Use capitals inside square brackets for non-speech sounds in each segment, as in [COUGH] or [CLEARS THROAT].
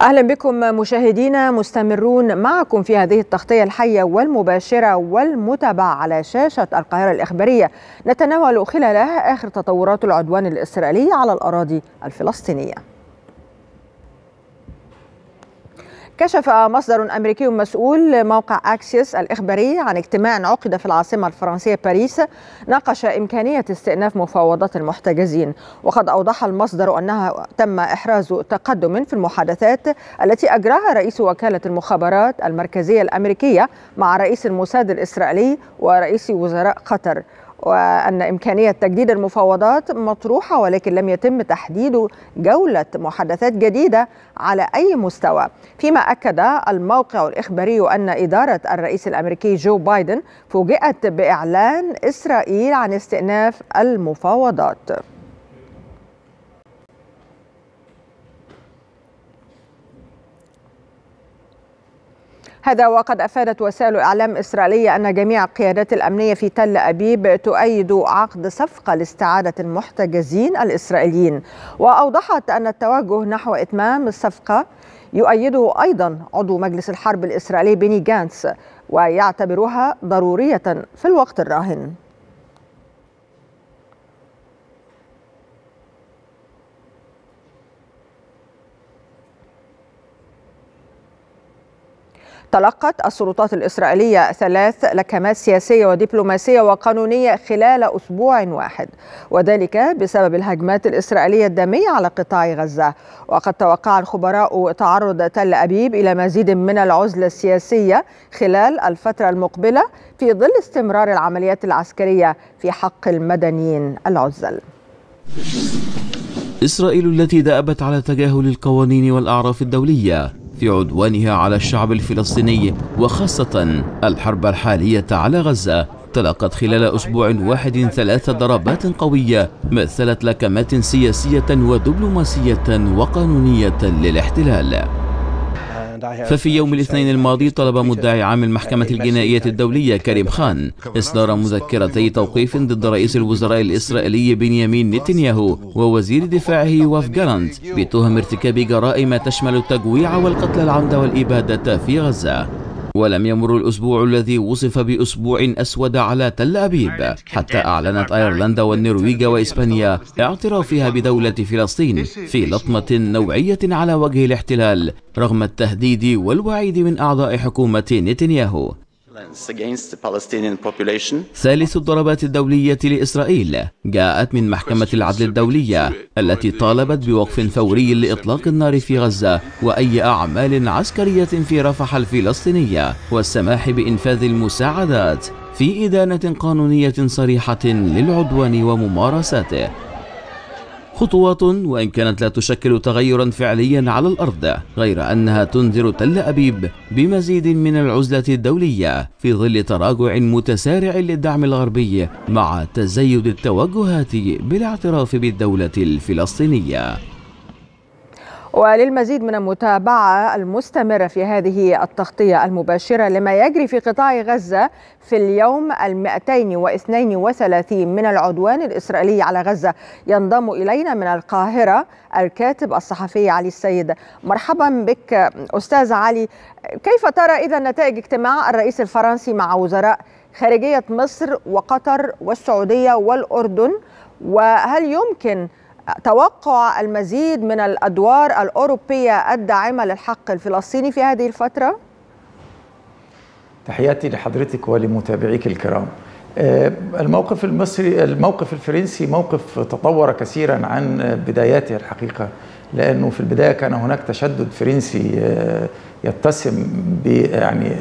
أهلا بكم مشاهدينا مستمرون معكم في هذه التغطية الحية والمباشرة والمتابعة على شاشة القاهرة الإخبارية نتناول خلالها آخر تطورات العدوان الإسرائيلي على الأراضي الفلسطينية. كشف مصدر أمريكي مسؤول موقع أكسيس الإخباري عن اجتماع عقد في العاصمة الفرنسية باريس ناقش إمكانية استئناف مفاوضات المحتجزين. وقد أوضح المصدر أنها تم إحراز تقدم في المحادثات التي أجراها رئيس وكالة المخابرات المركزية الأمريكية مع رئيس الموساد الإسرائيلي ورئيس وزراء قطر. وأن إمكانية تجديد المفاوضات مطروحة ولكن لم يتم تحديد جولة محادثات جديدة على أي مستوى. فيما أكد الموقع الإخباري أن إدارة الرئيس الأمريكي جو بايدن فوجئت بإعلان إسرائيل عن استئناف المفاوضات. هذا وقد أفادت وسائل اعلام اسرائيليه أن جميع القيادات الأمنية في تل أبيب تؤيد عقد صفقة لاستعادة المحتجزين الإسرائيليين. وأوضحت أن التوجه نحو إتمام الصفقة يؤيده أيضا عضو مجلس الحرب الإسرائيلي بيني جانتس ويعتبرها ضرورية في الوقت الراهن. تلقت السلطات الإسرائيلية ثلاث لكمات سياسية ودبلوماسية وقانونية خلال أسبوع واحد وذلك بسبب الهجمات الإسرائيلية الدامية على قطاع غزة. وقد توقع الخبراء تعرض تل أبيب إلى مزيد من العزلة السياسية خلال الفترة المقبلة في ظل استمرار العمليات العسكرية في حق المدنيين العزل. إسرائيل التي دأبت على تجاهل القوانين والأعراف الدولية في عدوانها على الشعب الفلسطيني وخاصة الحرب الحالية على غزة. تلقت خلال أسبوع واحد ثلاث ضربات قوية مثلت لكمات سياسية ودبلوماسية وقانونية للاحتلال. ففي يوم الاثنين الماضي طلب مدعي عام المحكمة الجنائية الدولية كريم خان إصدار مذكرتي توقيف ضد رئيس الوزراء الإسرائيلي بنيامين نتنياهو ووزير دفاعه واف جالانت بتهم ارتكاب جرائم تشمل التجويع والقتل العمد والإبادة في غزة. ولم يمر الأسبوع الذي وصف بأسبوع أسود على تل أبيب. حتى أعلنت أيرلندا والنرويج وإسبانيا اعترافها بدولة فلسطين في لطمة نوعية على وجه الاحتلال رغم التهديد والوعيد من أعضاء حكومة نتنياهو. ثالث الضربات الدولية لإسرائيل جاءت من محكمة العدل الدولية التي طالبت بوقف فوري لإطلاق النار في غزة وأي أعمال عسكرية في رفح الفلسطينية والسماح بإنفاذ المساعدات في إدانة قانونية صريحة للعدوان وممارساته. خطوات وإن كانت لا تشكل تغيرا فعليا على الأرض غير أنها تنذر تل أبيب بمزيد من العزلة الدولية في ظل تراجع متسارع للدعم الغربي مع تزايد التوجهات بالاعتراف بالدولة الفلسطينية. وللمزيد من المتابعة المستمرة في هذه التغطية المباشرة لما يجري في قطاع غزة في اليوم المائتين واثنين وثلاثين من العدوان الإسرائيلي على غزة ينضم إلينا من القاهرة الكاتب الصحفي علي السيد. مرحبا بك أستاذ علي. كيف ترى إذا نتائج اجتماع الرئيس الفرنسي مع وزراء خارجية مصر وقطر والسعودية والأردن؟ وهل يمكن توقع المزيد من الأدوار الأوروبية الداعمة للحق الفلسطيني في هذه الفترة؟ تحياتي لحضرتك ولمتابعيك الكرام. الموقف المصري الموقف الفرنسي موقف تطور كثيرا عن بداياته الحقيقة لأنه في البداية كان هناك تشدد فرنسي يتسم يعني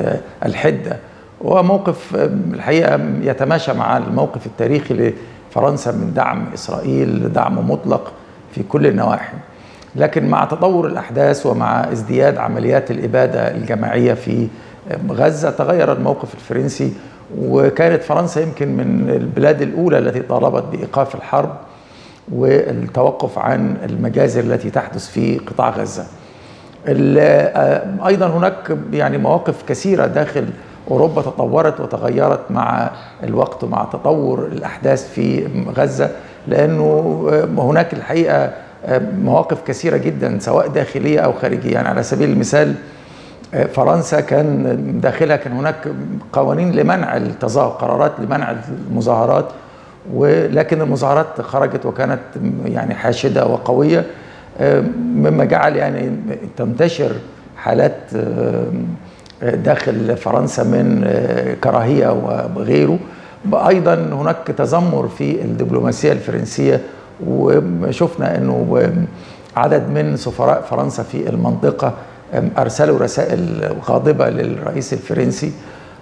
الحدة وموقف الحقيقة يتماشى مع الموقف التاريخي فرنسا من دعم إسرائيل دعم مطلق في كل النواحي لكن مع تطور الأحداث ومع ازدياد عمليات الإبادة الجماعية في غزة تغير الموقف الفرنسي وكانت فرنسا يمكن من البلاد الأولى التي طالبت بإيقاف الحرب والتوقف عن المجازر التي تحدث في قطاع غزة. أيضا هناك يعني مواقف كثيرة داخل أوروبا تطورت وتغيرت مع الوقت ومع تطور الأحداث في غزة لأنه هناك الحقيقة مواقف كثيرة جدا سواء داخلية أو خارجية. يعني على سبيل المثال فرنسا كان داخلها كان هناك قوانين لمنع التظاهر قرارات لمنع المظاهرات ولكن المظاهرات خرجت وكانت يعني حاشدة وقوية. مما جعل يعني تنتشر حالات داخل فرنسا من كراهية وغيره أيضا هناك تذمر في الدبلوماسية الفرنسية وشفنا إنه عدد من سفراء فرنسا في المنطقة أرسلوا رسائل غاضبة للرئيس الفرنسي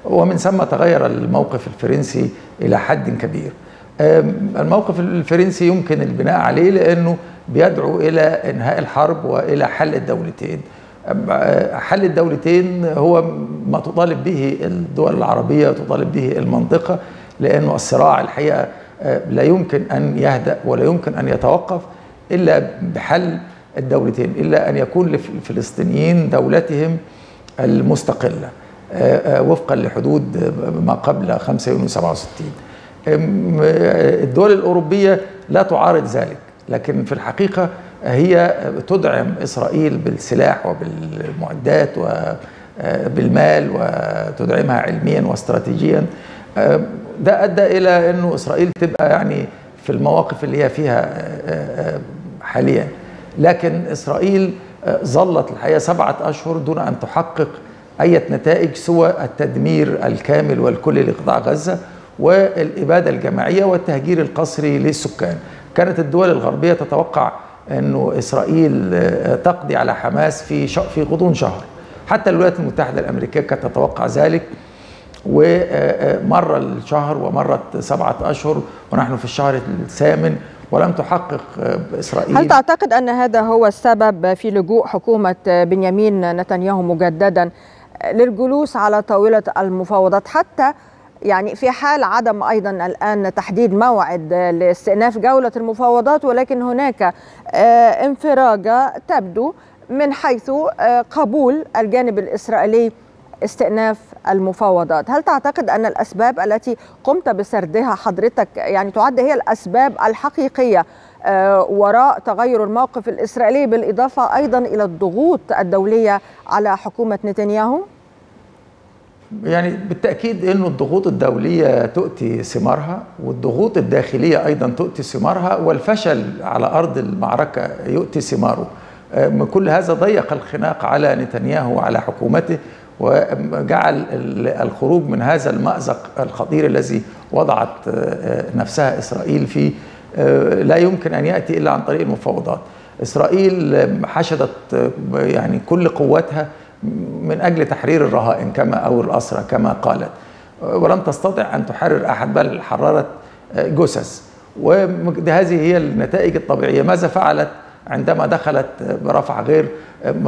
ومن ثم تغير الموقف الفرنسي إلى حد كبير. الموقف الفرنسي يمكن البناء عليه لأنه بيدعو إلى إنهاء الحرب وإلى حل الدولتين. حل الدولتين هو ما تطالب به الدول العربية وتطالب به المنطقة لأنه الصراع الحقيقة لا يمكن أن يهدأ ولا يمكن أن يتوقف إلا بحل الدولتين إلا أن يكون للفلسطينيين دولتهم المستقلة وفقا لحدود ما قبل 5 يونيو 67 الدول الأوروبية لا تعارض ذلك لكن في الحقيقة هي تدعم إسرائيل بالسلاح وبالمعدات وبالمال وتدعمها علميا واستراتيجيا ده أدى إلى إنه إسرائيل تبقى يعني في المواقف اللي هي فيها حاليا لكن إسرائيل ظلت الحقيقة سبعة أشهر دون أن تحقق أي نتائج سوى التدمير الكامل والكلي لقطاع غزة والإبادة الجماعية والتهجير القسري للسكان. كانت الدول الغربية تتوقع أنه إسرائيل تقضي على حماس في في غضون شهر. حتى الولايات المتحدة الأمريكية كانت تتوقع ذلك ومر الشهر ومرت سبعة أشهر ونحن في الشهر الثامن ولم تحقق إسرائيل هل تعتقد أن هذا هو السبب في لجوء حكومة بنيامين نتنياهو مجددا للجلوس على طاولة المفاوضات حتى يعني في حال عدم أيضا الآن تحديد موعد لاستئناف جولة المفاوضات ولكن هناك انفراجه تبدو من حيث قبول الجانب الإسرائيلي استئناف المفاوضات هل تعتقد أن الأسباب التي قمت بسردها حضرتك يعني تعد هي الأسباب الحقيقية وراء تغير الموقف الإسرائيلي بالإضافة أيضا إلى الضغوط الدولية على حكومة نتنياهو؟ يعني بالتأكيد أنه الضغوط الدولية تؤتي ثمارها والضغوط الداخلية أيضا تؤتي ثمارها والفشل على أرض المعركة يؤتي ثماره. كل هذا ضيق الخناق على نتنياهو وعلى حكومته وجعل الخروج من هذا المأزق الخطير الذي وضعت نفسها إسرائيل فيه لا يمكن أن يأتي إلا عن طريق المفاوضات. إسرائيل حشدت يعني كل قوتها من أجل تحرير الرهائن كما أو الأسرى كما قالت. ولم تستطع أن تحرر أحد بل حررت جثث. وهذه هي النتائج الطبيعية. ماذا فعلت عندما دخلت برفع غير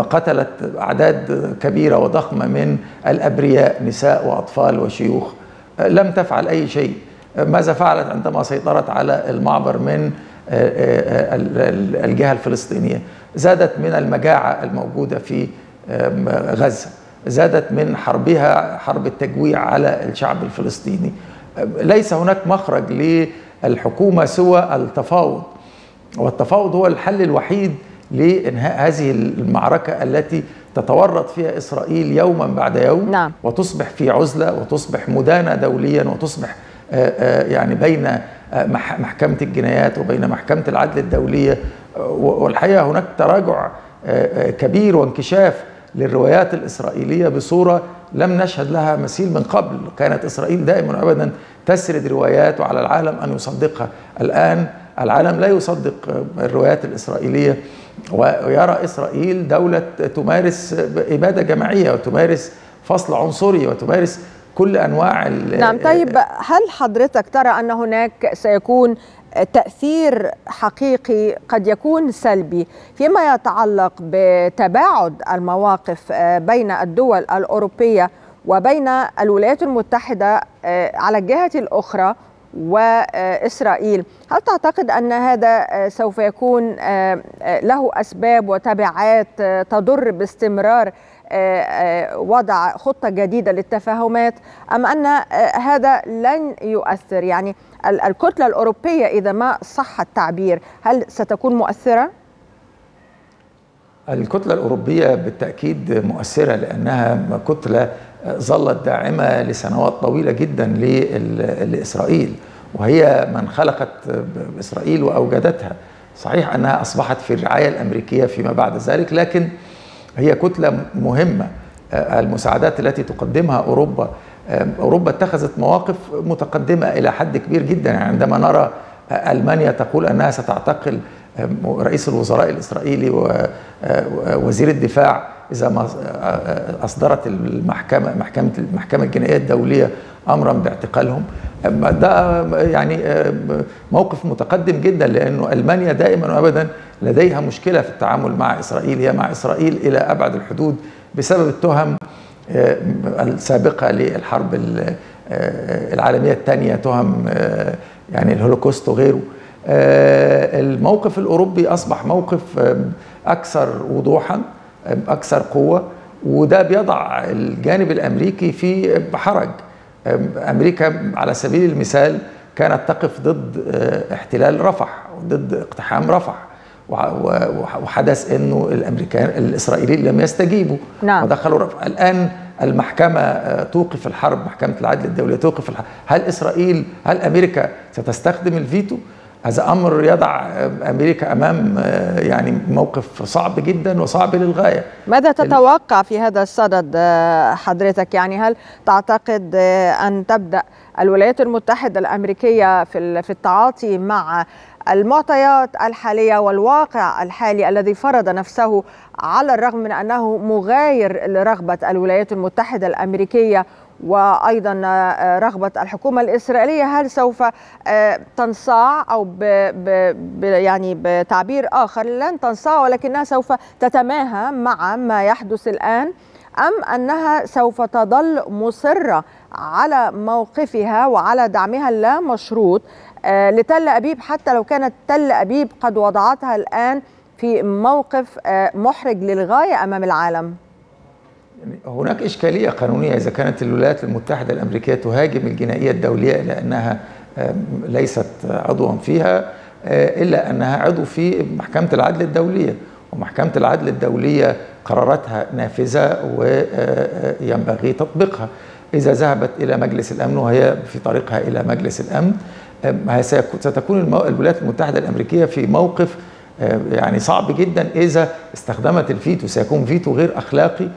قتلت أعداد كبيرة وضخمة من الأبرياء نساء وأطفال وشيوخ؟ لم تفعل أي شيء. ماذا فعلت عندما سيطرت على المعبر من الجهة الفلسطينية؟ زادت من المجاعة الموجودة في غزة. زادت من حربها حرب التجويع على الشعب الفلسطيني. ليس هناك مخرج للحكومة سوى التفاوض. والتفاوض هو الحل الوحيد لإنهاء هذه المعركة التي تتورط فيها إسرائيل يوما بعد يوم. نعم. وتصبح في عزلة وتصبح مدانة دوليا وتصبح يعني بين محكمة الجنايات وبين محكمة العدل الدولية. والحقيقة هناك تراجع كبير وانكشاف للروايات الإسرائيلية بصورة لم نشهد لها مثيل من قبل. كانت إسرائيل دائما وابدا تسرد روايات وعلى العالم أن يصدقها. الآن العالم لا يصدق الروايات الإسرائيلية. ويرى إسرائيل دولة تمارس إبادة جماعية وتمارس فصل عنصري وتمارس كل أنواع نعم طيب هل حضرتك ترى أن هناك سيكون تأثير حقيقي قد يكون سلبي فيما يتعلق بتباعد المواقف بين الدول الأوروبية وبين الولايات المتحدة على الجهة الأخرى وإسرائيل، هل تعتقد أن هذا سوف يكون له أسباب وتبعات تضر باستمرار وضع خطة جديدة للتفاهمات أم أن هذا لن يؤثر؟ يعني الكتلة الأوروبية إذا ما صح التعبير، هل ستكون مؤثرة؟ الكتلة الأوروبية بالتأكيد مؤثرة لأنها كتلة ظلت داعمة لسنوات طويلة جدا لإسرائيل وهي من خلقت إسرائيل وأوجدتها صحيح أنها أصبحت في الرعاية الأمريكية فيما بعد ذلك لكن هي كتلة مهمة المساعدات التي تقدمها أوروبا أوروبا اتخذت مواقف متقدمة إلى حد كبير جدا. يعني عندما نرى ألمانيا تقول أنها ستعتقل رئيس الوزراء الإسرائيلي ووزير الدفاع إذا ما أصدرت المحكمة محكمة المحكمة الجنائية الدولية أمرا باعتقالهم. ده يعني موقف متقدم جدا لأنه ألمانيا دائما وأبدا لديها مشكلة في التعامل مع إسرائيل. هي مع إسرائيل إلى أبعد الحدود بسبب التهم السابقة للحرب العالمية الثانية تهم يعني الهولوكوست وغيره. الموقف الأوروبي أصبح موقف أكثر وضوحا أكثر قوة وده بيضع الجانب الأمريكي في حرج. أمريكا على سبيل المثال كانت تقف ضد احتلال رفح ضد اقتحام رفح. وحدث إنه الامريكان الإسرائيليين لم يستجيبوا. نعم. ودخلوا رفح الآن المحكمة توقف الحرب محكمة العدل الدولية توقف الحرب. هل إسرائيل هل أمريكا ستستخدم الفيتو؟ هذا أمر يضع أمريكا أمام يعني موقف صعب جدا وصعب للغاية. ماذا تتوقع في هذا الصدد حضرتك؟ يعني هل تعتقد أن تبدأ الولايات المتحدة الأمريكية في في التعاطي مع المعطيات الحالية والواقع الحالي الذي فرض نفسه على الرغم من أنه مغاير لرغبة الولايات المتحدة الأمريكية وأيضا رغبة الحكومة الإسرائيلية. هل سوف تنصاع أو ب ب يعني بتعبير آخر؟ لن تنصاع ولكنها سوف تتماهى مع ما يحدث الآن. أم أنها سوف تظل مصرة على موقفها وعلى دعمها اللامشروط لتل أبيب حتى لو كانت تل أبيب قد وضعتها الآن في موقف محرج للغاية أمام العالم. هناك إشكالية قانونية إذا كانت الولايات المتحدة الأمريكية تهاجم الجنائية الدولية لأنها ليست عضوا فيها إلا أنها عضو في محكمة العدل الدولية. ومحكمة العدل الدولية قراراتها نافذة وينبغي تطبيقها. إذا ذهبت إلى مجلس الأمن وهي في طريقها إلى مجلس الأمن ستكون الولايات المتحدة الأمريكية في موقف يعني صعب جدا إذا استخدمت الفيتو. سيكون فيتو غير أخلاقي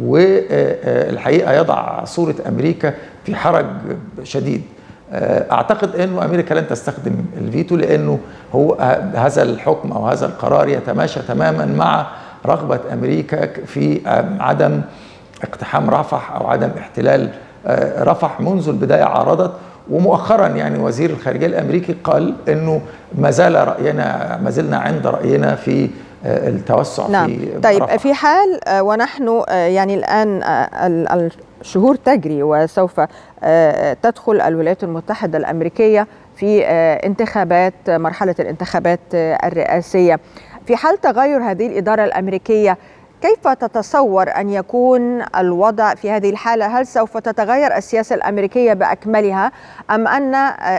والحقيقة يضع صورة أمريكا في حرج شديد. أعتقد إنه أمريكا لن تستخدم الفيتو لأنه هو هذا الحكم أو هذا القرار يتماشى تماما مع رغبة أمريكا في عدم اقتحام رفح أو عدم احتلال رفح منذ البداية عارضت ومؤخرا يعني وزير الخارجية الأمريكي قال إنه ما زال راينا ما زلنا عند رأينا في التوسع نعم. في طيب رفح. في حال ونحن يعني الآن الشهور تجري وسوف تدخل الولايات المتحدة الأمريكية في انتخابات مرحلة الانتخابات الرئاسية في حال تغير هذه الإدارة الأمريكية كيف تتصور أن يكون الوضع في هذه الحالة؟ هل سوف تتغير السياسة الأمريكية بأكملها أم أن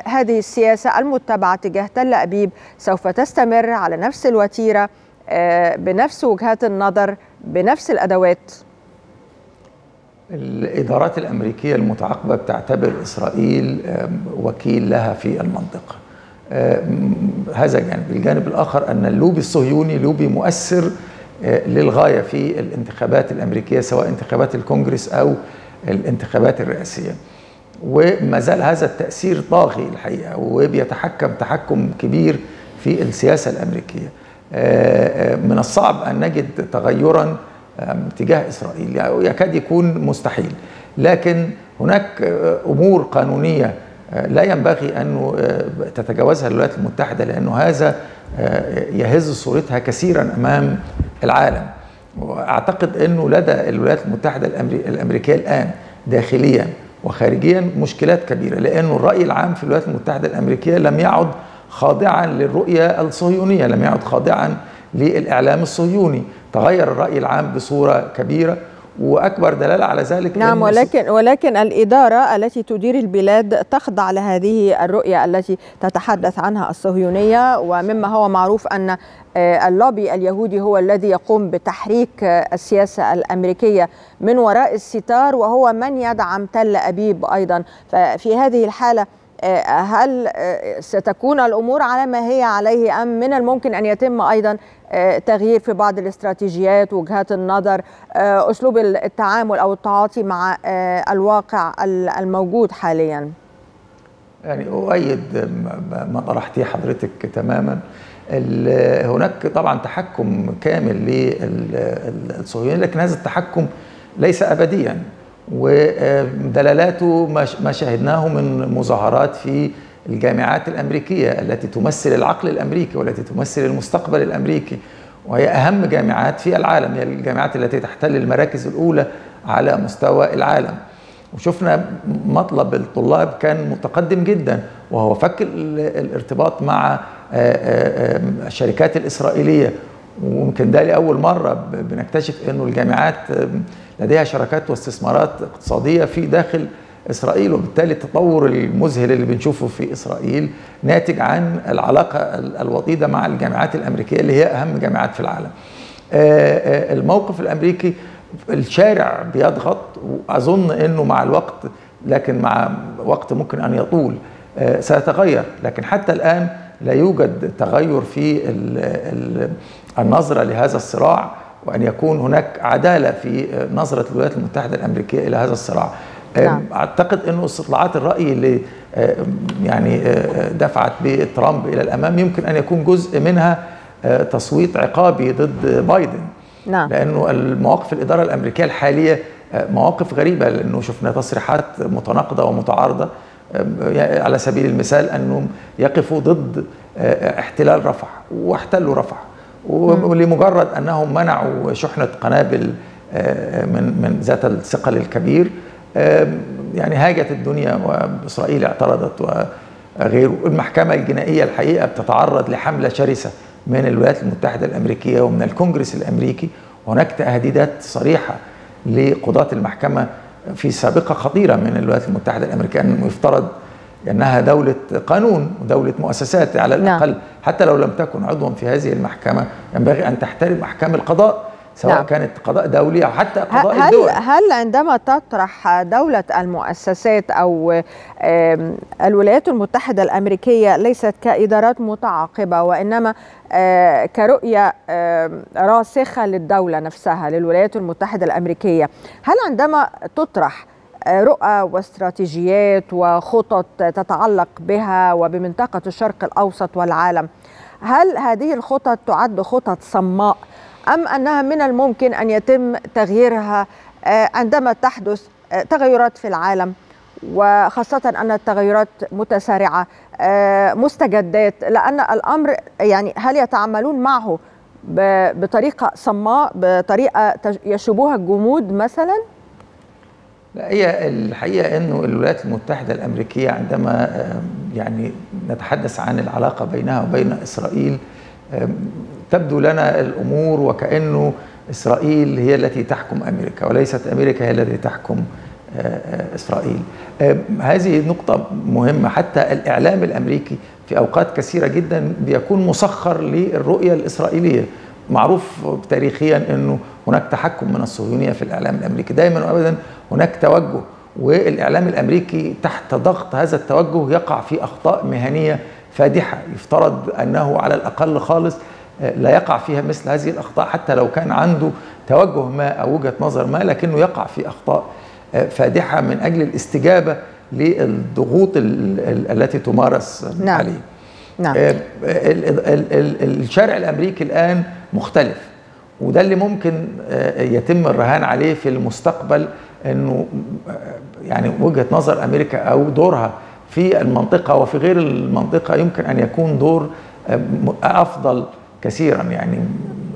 هذه السياسة المتبعة تجاه تل أبيب سوف تستمر على نفس الوتيرة بنفس وجهات النظر بنفس الأدوات؟ الإدارات الأمريكية المتعاقبة بتعتبر إسرائيل وكيل لها في المنطقة. هذا جانب، الجانب الآخر أن اللوبي الصهيوني لوبي مؤثر للغاية في الانتخابات الأمريكية سواء انتخابات الكونجرس أو الانتخابات الرئاسية. وما زال هذا التأثير طاغي الحقيقة وبيتحكم تحكم كبير في السياسة الأمريكية. من الصعب أن نجد تغيرا تجاه إسرائيل يعني يكاد يكون مستحيل لكن هناك أمور قانونية لا ينبغي أن تتجاوزها الولايات المتحدة لأنه هذا يهز صورتها كثيرا أمام العالم. وأعتقد إنه لدى الولايات المتحدة الأمريكية الآن داخليا وخارجيا مشكلات كبيرة لأنه الرأي العام في الولايات المتحدة الأمريكية لم يعد خاضعا للرؤية الصهيونية لم يعد خاضعا للإعلام الصهيوني. تغير الرأي العام بصورة كبيرة وأكبر دلالة على ذلك نعم ولكن ولكن الإدارة التي تدير البلاد تخضع لهذه الرؤية التي تتحدث عنها الصهيونية ومما هو معروف أن اللوبي اليهودي هو الذي يقوم بتحريك السياسة الأمريكية من وراء الستار وهو من يدعم تل أبيب أيضا. ففي هذه الحالة هل ستكون الأمور على ما هي عليه أم من الممكن أن يتم أيضا تغيير في بعض الاستراتيجيات وجهات النظر أسلوب التعامل أو التعاطي مع الواقع الموجود حاليا؟ يعني أؤيد ما طرحتيه حضرتك تماما. هناك طبعا تحكم كامل للصهيونيين لكن هذا التحكم ليس ابديا. ودلالاته ما شاهدناه من مظاهرات في الجامعات الأمريكية التي تمثل العقل الأمريكي والتي تمثل المستقبل الأمريكي. وهي أهم جامعات في العالم هي الجامعات التي تحتل المراكز الأولى على مستوى العالم. وشفنا مطلب الطلاب كان متقدم جدا وهو فك الارتباط مع الشركات الإسرائيلية. ويمكن ده لأول مرة بنكتشف إنه الجامعات لديها شراكات واستثمارات اقتصادية في داخل إسرائيل وبالتالي التطور المذهل اللي بنشوفه في إسرائيل ناتج عن العلاقة الوطيدة مع الجامعات الأمريكية اللي هي أهم جامعات في العالم. الموقف الأمريكي الشارع بيضغط وأظن إنه مع الوقت لكن مع وقت ممكن أن يطول سيتغير لكن حتى الآن لا يوجد تغير في النظرة لهذا الصراع وأن يكون هناك عدالة في نظرة الولايات المتحدة الأمريكية إلى هذا الصراع نعم. أعتقد أنه استطلاعات الرأي اللي يعني دفعت بترامب إلى الأمام يمكن أن يكون جزء منها تصويت عقابي ضد بايدن نعم. لأنه المواقف الإدارة الأمريكية الحالية مواقف غريبة لأنه شفنا تصريحات متناقضة ومتعارضة على سبيل المثال أنهم يقفوا ضد احتلال رفح واحتلوا رفح ولمجرد أنهم منعوا شحنة قنابل من من ذات الثقل الكبير يعني هاجت الدنيا وإسرائيل اعترضت وغيره. المحكمة الجنائية الحقيقة بتتعرض لحملة شرسة من الولايات المتحدة الأمريكية ومن الكونجرس الأمريكي. هناك تهديدات صريحة لقضاة المحكمة في سابقة خطيرة من الولايات المتحدة الأمريكية انه يفترض انها دولة قانون ودولة مؤسسات على الأقل نعم. حتى لو لم تكن عضوا في هذه المحكمة ينبغي أن تحترم أحكام القضاء سواء نعم. كانت قضاء دولي أو حتى قضاء هل الدول هل عندما تطرح دولة المؤسسات أو الولايات المتحدة الأمريكية ليست كإدارات متعاقبة وإنما كرؤية راسخة للدولة نفسها للولايات المتحدة الأمريكية هل عندما تطرح رؤى واستراتيجيات وخطط تتعلق بها وبمنطقة الشرق الأوسط والعالم هل هذه الخطط تعد خطط صماء أم أنها من الممكن أن يتم تغييرها عندما تحدث تغيرات في العالم وخاصة أن التغيرات متسارعة مستجدات لأن الأمر يعني هل يتعاملون معه بطريقة صماء بطريقة يشوبها الجمود مثلا؟ هي الحقيقة أنه الولايات المتحدة الأمريكية عندما يعني نتحدث عن العلاقة بينها وبين إسرائيل تبدو لنا الأمور وكأنه إسرائيل هي التي تحكم أمريكا وليست أمريكا هي التي تحكم إسرائيل. هذه نقطة مهمة حتى الإعلام الأمريكي في أوقات كثيرة جدا بيكون مسخر للرؤية الإسرائيلية. معروف تاريخيا إنه هناك تحكم من الصهيونية في الإعلام الأمريكي، دائما وابدا هناك توجه والإعلام الأمريكي تحت ضغط هذا التوجه يقع في أخطاء مهنية فادحة، يفترض أنه على الأقل خالص لا يقع فيها مثل هذه الأخطاء حتى لو كان عنده توجه ما أو وجهة نظر ما لكنه يقع في أخطاء فادحة من أجل الاستجابة للضغوط التي تمارس نعم. عليه. نعم. الشارع الأمريكي الآن مختلف. وده اللي ممكن يتم الرهان عليه في المستقبل إنه يعني وجهة نظر أمريكا أو دورها في المنطقة وفي غير المنطقة يمكن أن يكون دور أفضل كثيرا. يعني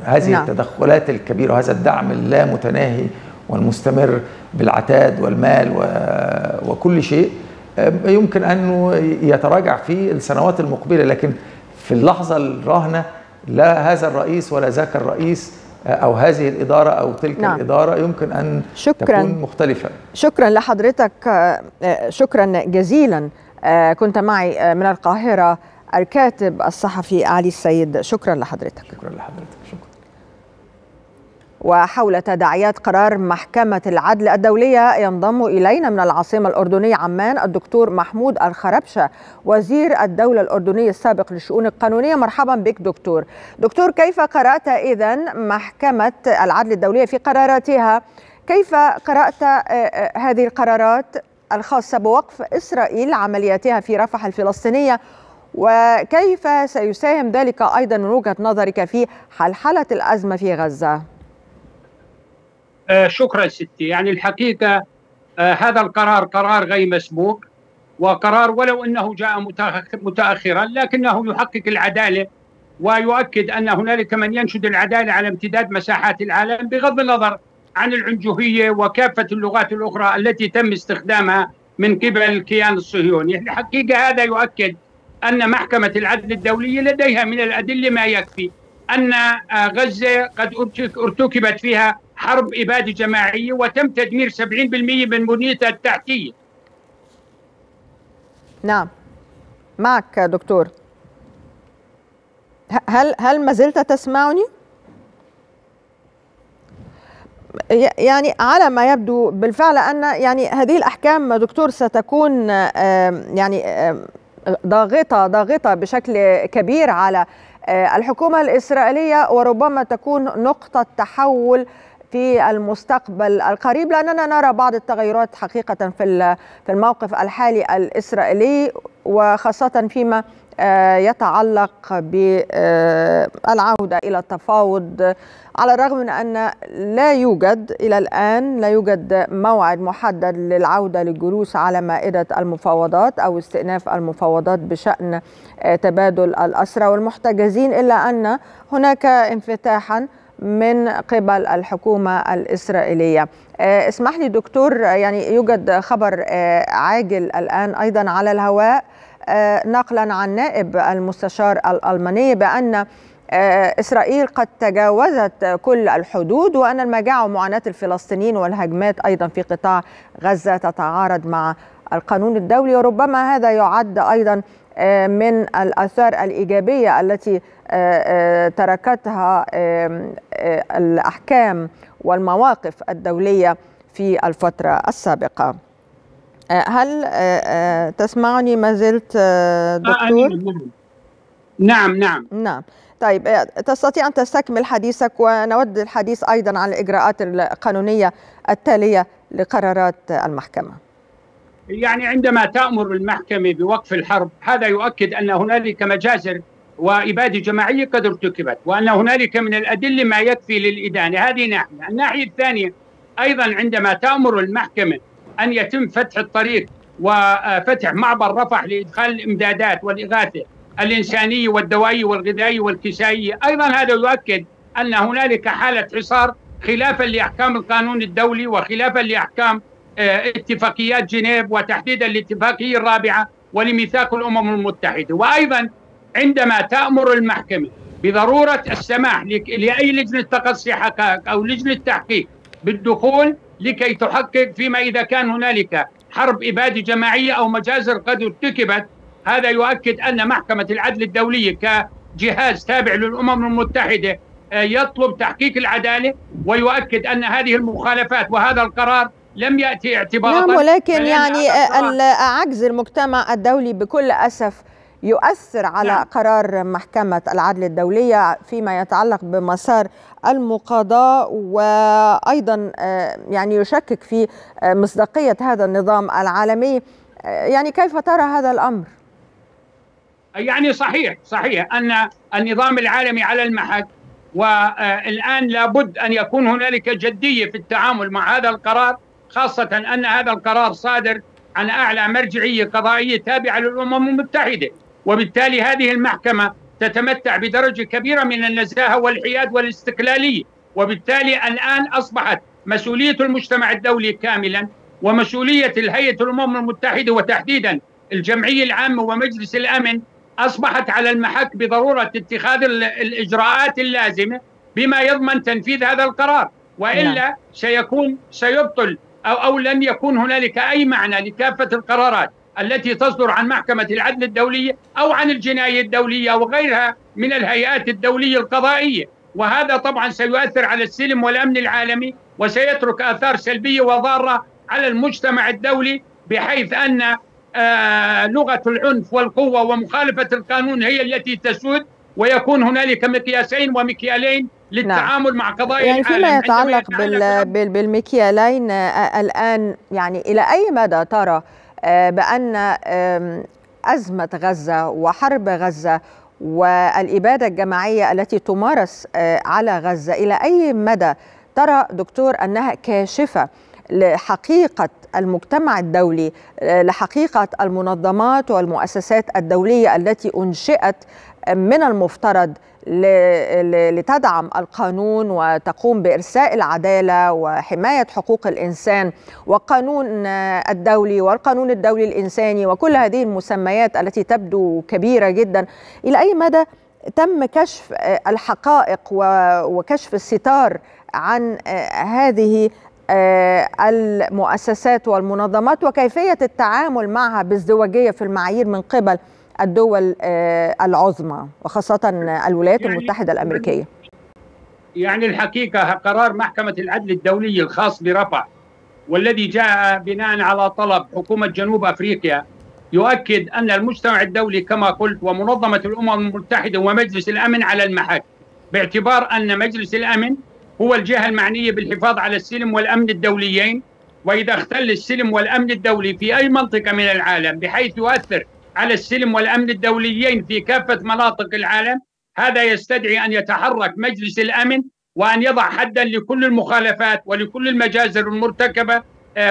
هذه نعم. التدخلات الكبيرة وهذا الدعم اللامتناهي والمستمر بالعتاد والمال و... وكل شيء يمكن أنه يتراجع في السنوات المقبلة. لكن في اللحظة الراهنة لا هذا الرئيس ولا ذاك الرئيس أو هذه الإدارة أو تلك نعم. الإدارة يمكن أن شكرا. تكون مختلفة. شكرا لحضرتك شكرا جزيلا. كنت معي من القاهرة الكاتب الصحفي علي السيد. شكرا لحضرتك. شكرا لحضرتك. شكرا. وحول تداعيات قرار محكمة العدل الدولية ينضم إلينا من العاصمة الأردنية عمان الدكتور محمود الخربشة وزير الدولة الأردني السابق للشؤون القانونية. مرحبا بك دكتور. دكتور كيف قرأت إذن محكمة العدل الدولية في قراراتها؟ كيف قرأت هذه القرارات الخاصة بوقف إسرائيل عملياتها في رفح الفلسطينية؟ وكيف سيساهم ذلك أيضا من وجهة نظرك في حلحلة الأزمة في غزة؟ آه شكرا ستي. يعني الحقيقة آه هذا القرار قرار غير مسبوق وقرار ولو أنه جاء متأخرا لكنه يحقق العدالة ويؤكد أن هنالك من ينشد العدالة على امتداد مساحات العالم بغض النظر عن العنجهية وكافة اللغات الأخرى التي تم استخدامها من قبل الكيان الصهيوني. الحقيقة هذا يؤكد أن محكمة العدل الدولية لديها من الأدلة ما يكفي أن غزة قد ارتكبت فيها حرب إبادة جماعية وتم تدمير 70% من بنيتها التحتية. نعم. معك دكتور. هل هل ما زلت تسمعني؟ يعني على ما يبدو بالفعل أن يعني هذه الأحكام دكتور ستكون يعني ضاغطه ضاغطة بشكل كبير على الحكومة الإسرائيلية وربما تكون نقطة تحول في المستقبل القريب. لأننا نرى بعض التغيرات حقيقة في في الموقف الحالي الإسرائيلي وخاصة فيما يتعلق بالعوده إلى التفاوض على الرغم من أن لا يوجد إلى الآن لا يوجد موعد محدد للعودة للجلوس على مائدة المفاوضات أو استئناف المفاوضات بشأن تبادل الأسرى والمحتجزين إلا أن هناك انفتاحا من قبل الحكومة الإسرائيلية. اسمح لي دكتور يعني يوجد خبر عاجل الآن أيضا على الهواء نقلا عن نائب المستشار الألماني بأن إسرائيل قد تجاوزت كل الحدود وأن المجاعة ومعاناة الفلسطينيين والهجمات أيضا في قطاع غزة تتعارض مع القانون الدولي وربما هذا يعد أيضا من الآثار الإيجابية التي تركتها الأحكام والمواقف الدولية في الفترة السابقة. هل تسمعني ما زلت دكتور؟ نعم نعم نعم طيب تستطيع أن تستكمل حديثك ونود الحديث أيضا عن الإجراءات القانونية التالية لقرارات المحكمة يعني عندما تأمر المحكمة بوقف الحرب هذا يؤكد أن هنالك مجازر وإبادة جماعية قد ارتكبت وأن هنالك من الأدلة ما يكفي للإدانة. هذه ناحية. الناحية الثانية أيضا عندما تأمر المحكمة أن يتم فتح الطريق وفتح معبر رفح لإدخال الإمدادات والإغاثة الإنسانية والدوائية والغذائية والكسائية أيضا هذا يؤكد أن هنالك حالة حصار خلافا لأحكام القانون الدولي وخلافا لأحكام اتفاقيات جنيف وتحديدا الاتفاقية الرابعة ولميثاق الأمم المتحدة. وأيضا عندما تأمر المحكمة بضرورة السماح لأي لجنة تقصي حقائق أو لجنة تحقيق بالدخول لكي تحقق فيما إذا كان هنالك حرب إبادة جماعية أو مجازر قد ارتكبت هذا يؤكد أن محكمة العدل الدولية كجهاز تابع للأمم المتحدة يطلب تحقيق العدالة ويؤكد أن هذه المخالفات وهذا القرار لم يأتي اعتبارا نعم ولكن يعني عجز المجتمع الدولي بكل أسف يؤثر على نعم. قرار محكمة العدل الدولية فيما يتعلق بمسار المقاضاة وأيضا يعني يشكك في مصداقية هذا النظام العالمي يعني كيف ترى هذا الأمر؟ يعني صحيح صحيح أن النظام العالمي على المحك والآن لابد أن يكون هنالك جدية في التعامل مع هذا القرار خاصة أن هذا القرار صادر عن أعلى مرجعية قضائية تابعة للأمم المتحدة. وبالتالي هذه المحكمة تتمتع بدرجة كبيرة من النزاهة والحياد والاستقلالية. وبالتالي الآن أصبحت مسؤولية المجتمع الدولي كاملا ومسؤولية الهيئة الأمم المتحدة وتحديدا الجمعية العامة ومجلس الأمن أصبحت على المحك بضرورة اتخاذ الإجراءات اللازمة بما يضمن تنفيذ هذا القرار. وإلا نعم. سيكون سيبطل أو أو لن يكون هنالك أي معنى لكافة القرارات التي تصدر عن محكمة العدل الدولية أو عن الجناية الدولية وغيرها من الهيئات الدولية القضائية. وهذا طبعا سيؤثر على السلم والأمن العالمي وسيترك آثار سلبية وضارة على المجتمع الدولي بحيث أن آه لغة العنف والقوة ومخالفة القانون هي التي تسود ويكون هنالك مقياسين ومكيالين للتعامل نعم. مع قضايا يعني فيما يتعلق بال... بال... بالمكيالين الآن يعني إلى أي مدى ترى بأن أزمة غزة وحرب غزة والإبادة الجماعية التي تمارس على غزة إلى أي مدى ترى دكتور أنها كاشفة لحقيقة المجتمع الدولي لحقيقة المنظمات والمؤسسات الدولية التي أنشئت من المفترض لتدعم القانون وتقوم بإرساء العدالة وحماية حقوق الإنسان والقانون الدولي والقانون الدولي الإنساني وكل هذه المسميات التي تبدو كبيرة جدا. إلى أي مدى تم كشف الحقائق وكشف الستار عن هذه المؤسسات والمنظمات وكيفية التعامل معها بازدواجيه في المعايير من قبل؟ الدول العظمى وخاصة الولايات يعني المتحدة الأمريكية. يعني الحقيقة قرار محكمة العدل الدولي الخاص برفح والذي جاء بناء على طلب حكومة جنوب أفريقيا يؤكد أن المجتمع الدولي كما قلت ومنظمة الأمم المتحدة ومجلس الأمن على المحك باعتبار أن مجلس الأمن هو الجهة المعنية بالحفاظ على السلم والأمن الدوليين وإذا اختل السلم والأمن الدولي في أي منطقة من العالم بحيث يؤثر على السلم والأمن الدوليين في كافة مناطق العالم هذا يستدعي أن يتحرك مجلس الأمن وأن يضع حدا لكل المخالفات ولكل المجازر المرتكبة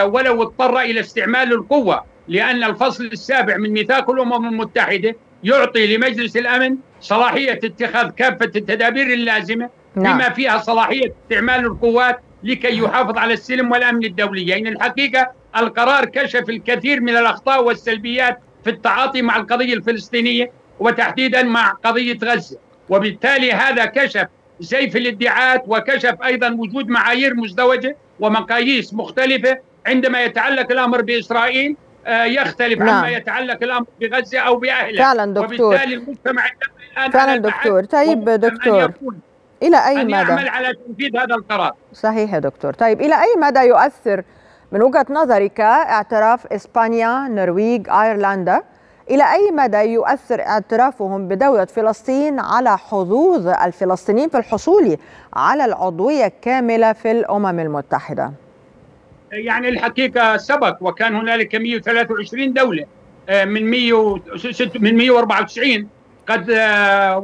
ولو اضطر إلى استعمال القوة لأن الفصل السابع من ميثاق الأمم المتحدة يعطي لمجلس الأمن صلاحية اتخاذ كافة التدابير اللازمة نعم. بما فيها صلاحية استعمال القوات لكي يحافظ على السلم والأمن الدوليين يعني الحقيقة القرار كشف الكثير من الأخطاء والسلبيات في التعاطي مع القضية الفلسطينية وتحديدا مع قضية غزة. وبالتالي هذا كشف زيف الادعاءات وكشف أيضا وجود معايير مزدوجة ومقاييس مختلفة عندما يتعلق الأمر بإسرائيل يختلف نعم. عما يتعلق الأمر بغزة أو باهلها فعلا دكتور. وبالتالي المجتمع الآن فعلا دكتور. طيب دكتور. إلى أي أن مدى؟ يعمل على تنفيذ هذا القرار. صحيح يا دكتور. طيب إلى أي مدى يؤثر من وجهة نظرك اعتراف إسبانيا، نرويج، أيرلندا إلى أي مدى يؤثر اعترافهم بدولة فلسطين على حظوظ الفلسطينيين في الحصول على العضوية الكاملة في الأمم المتحدة؟ يعني الحقيقة سبق وكان هنالك 123 دولة من 100 من 194 قد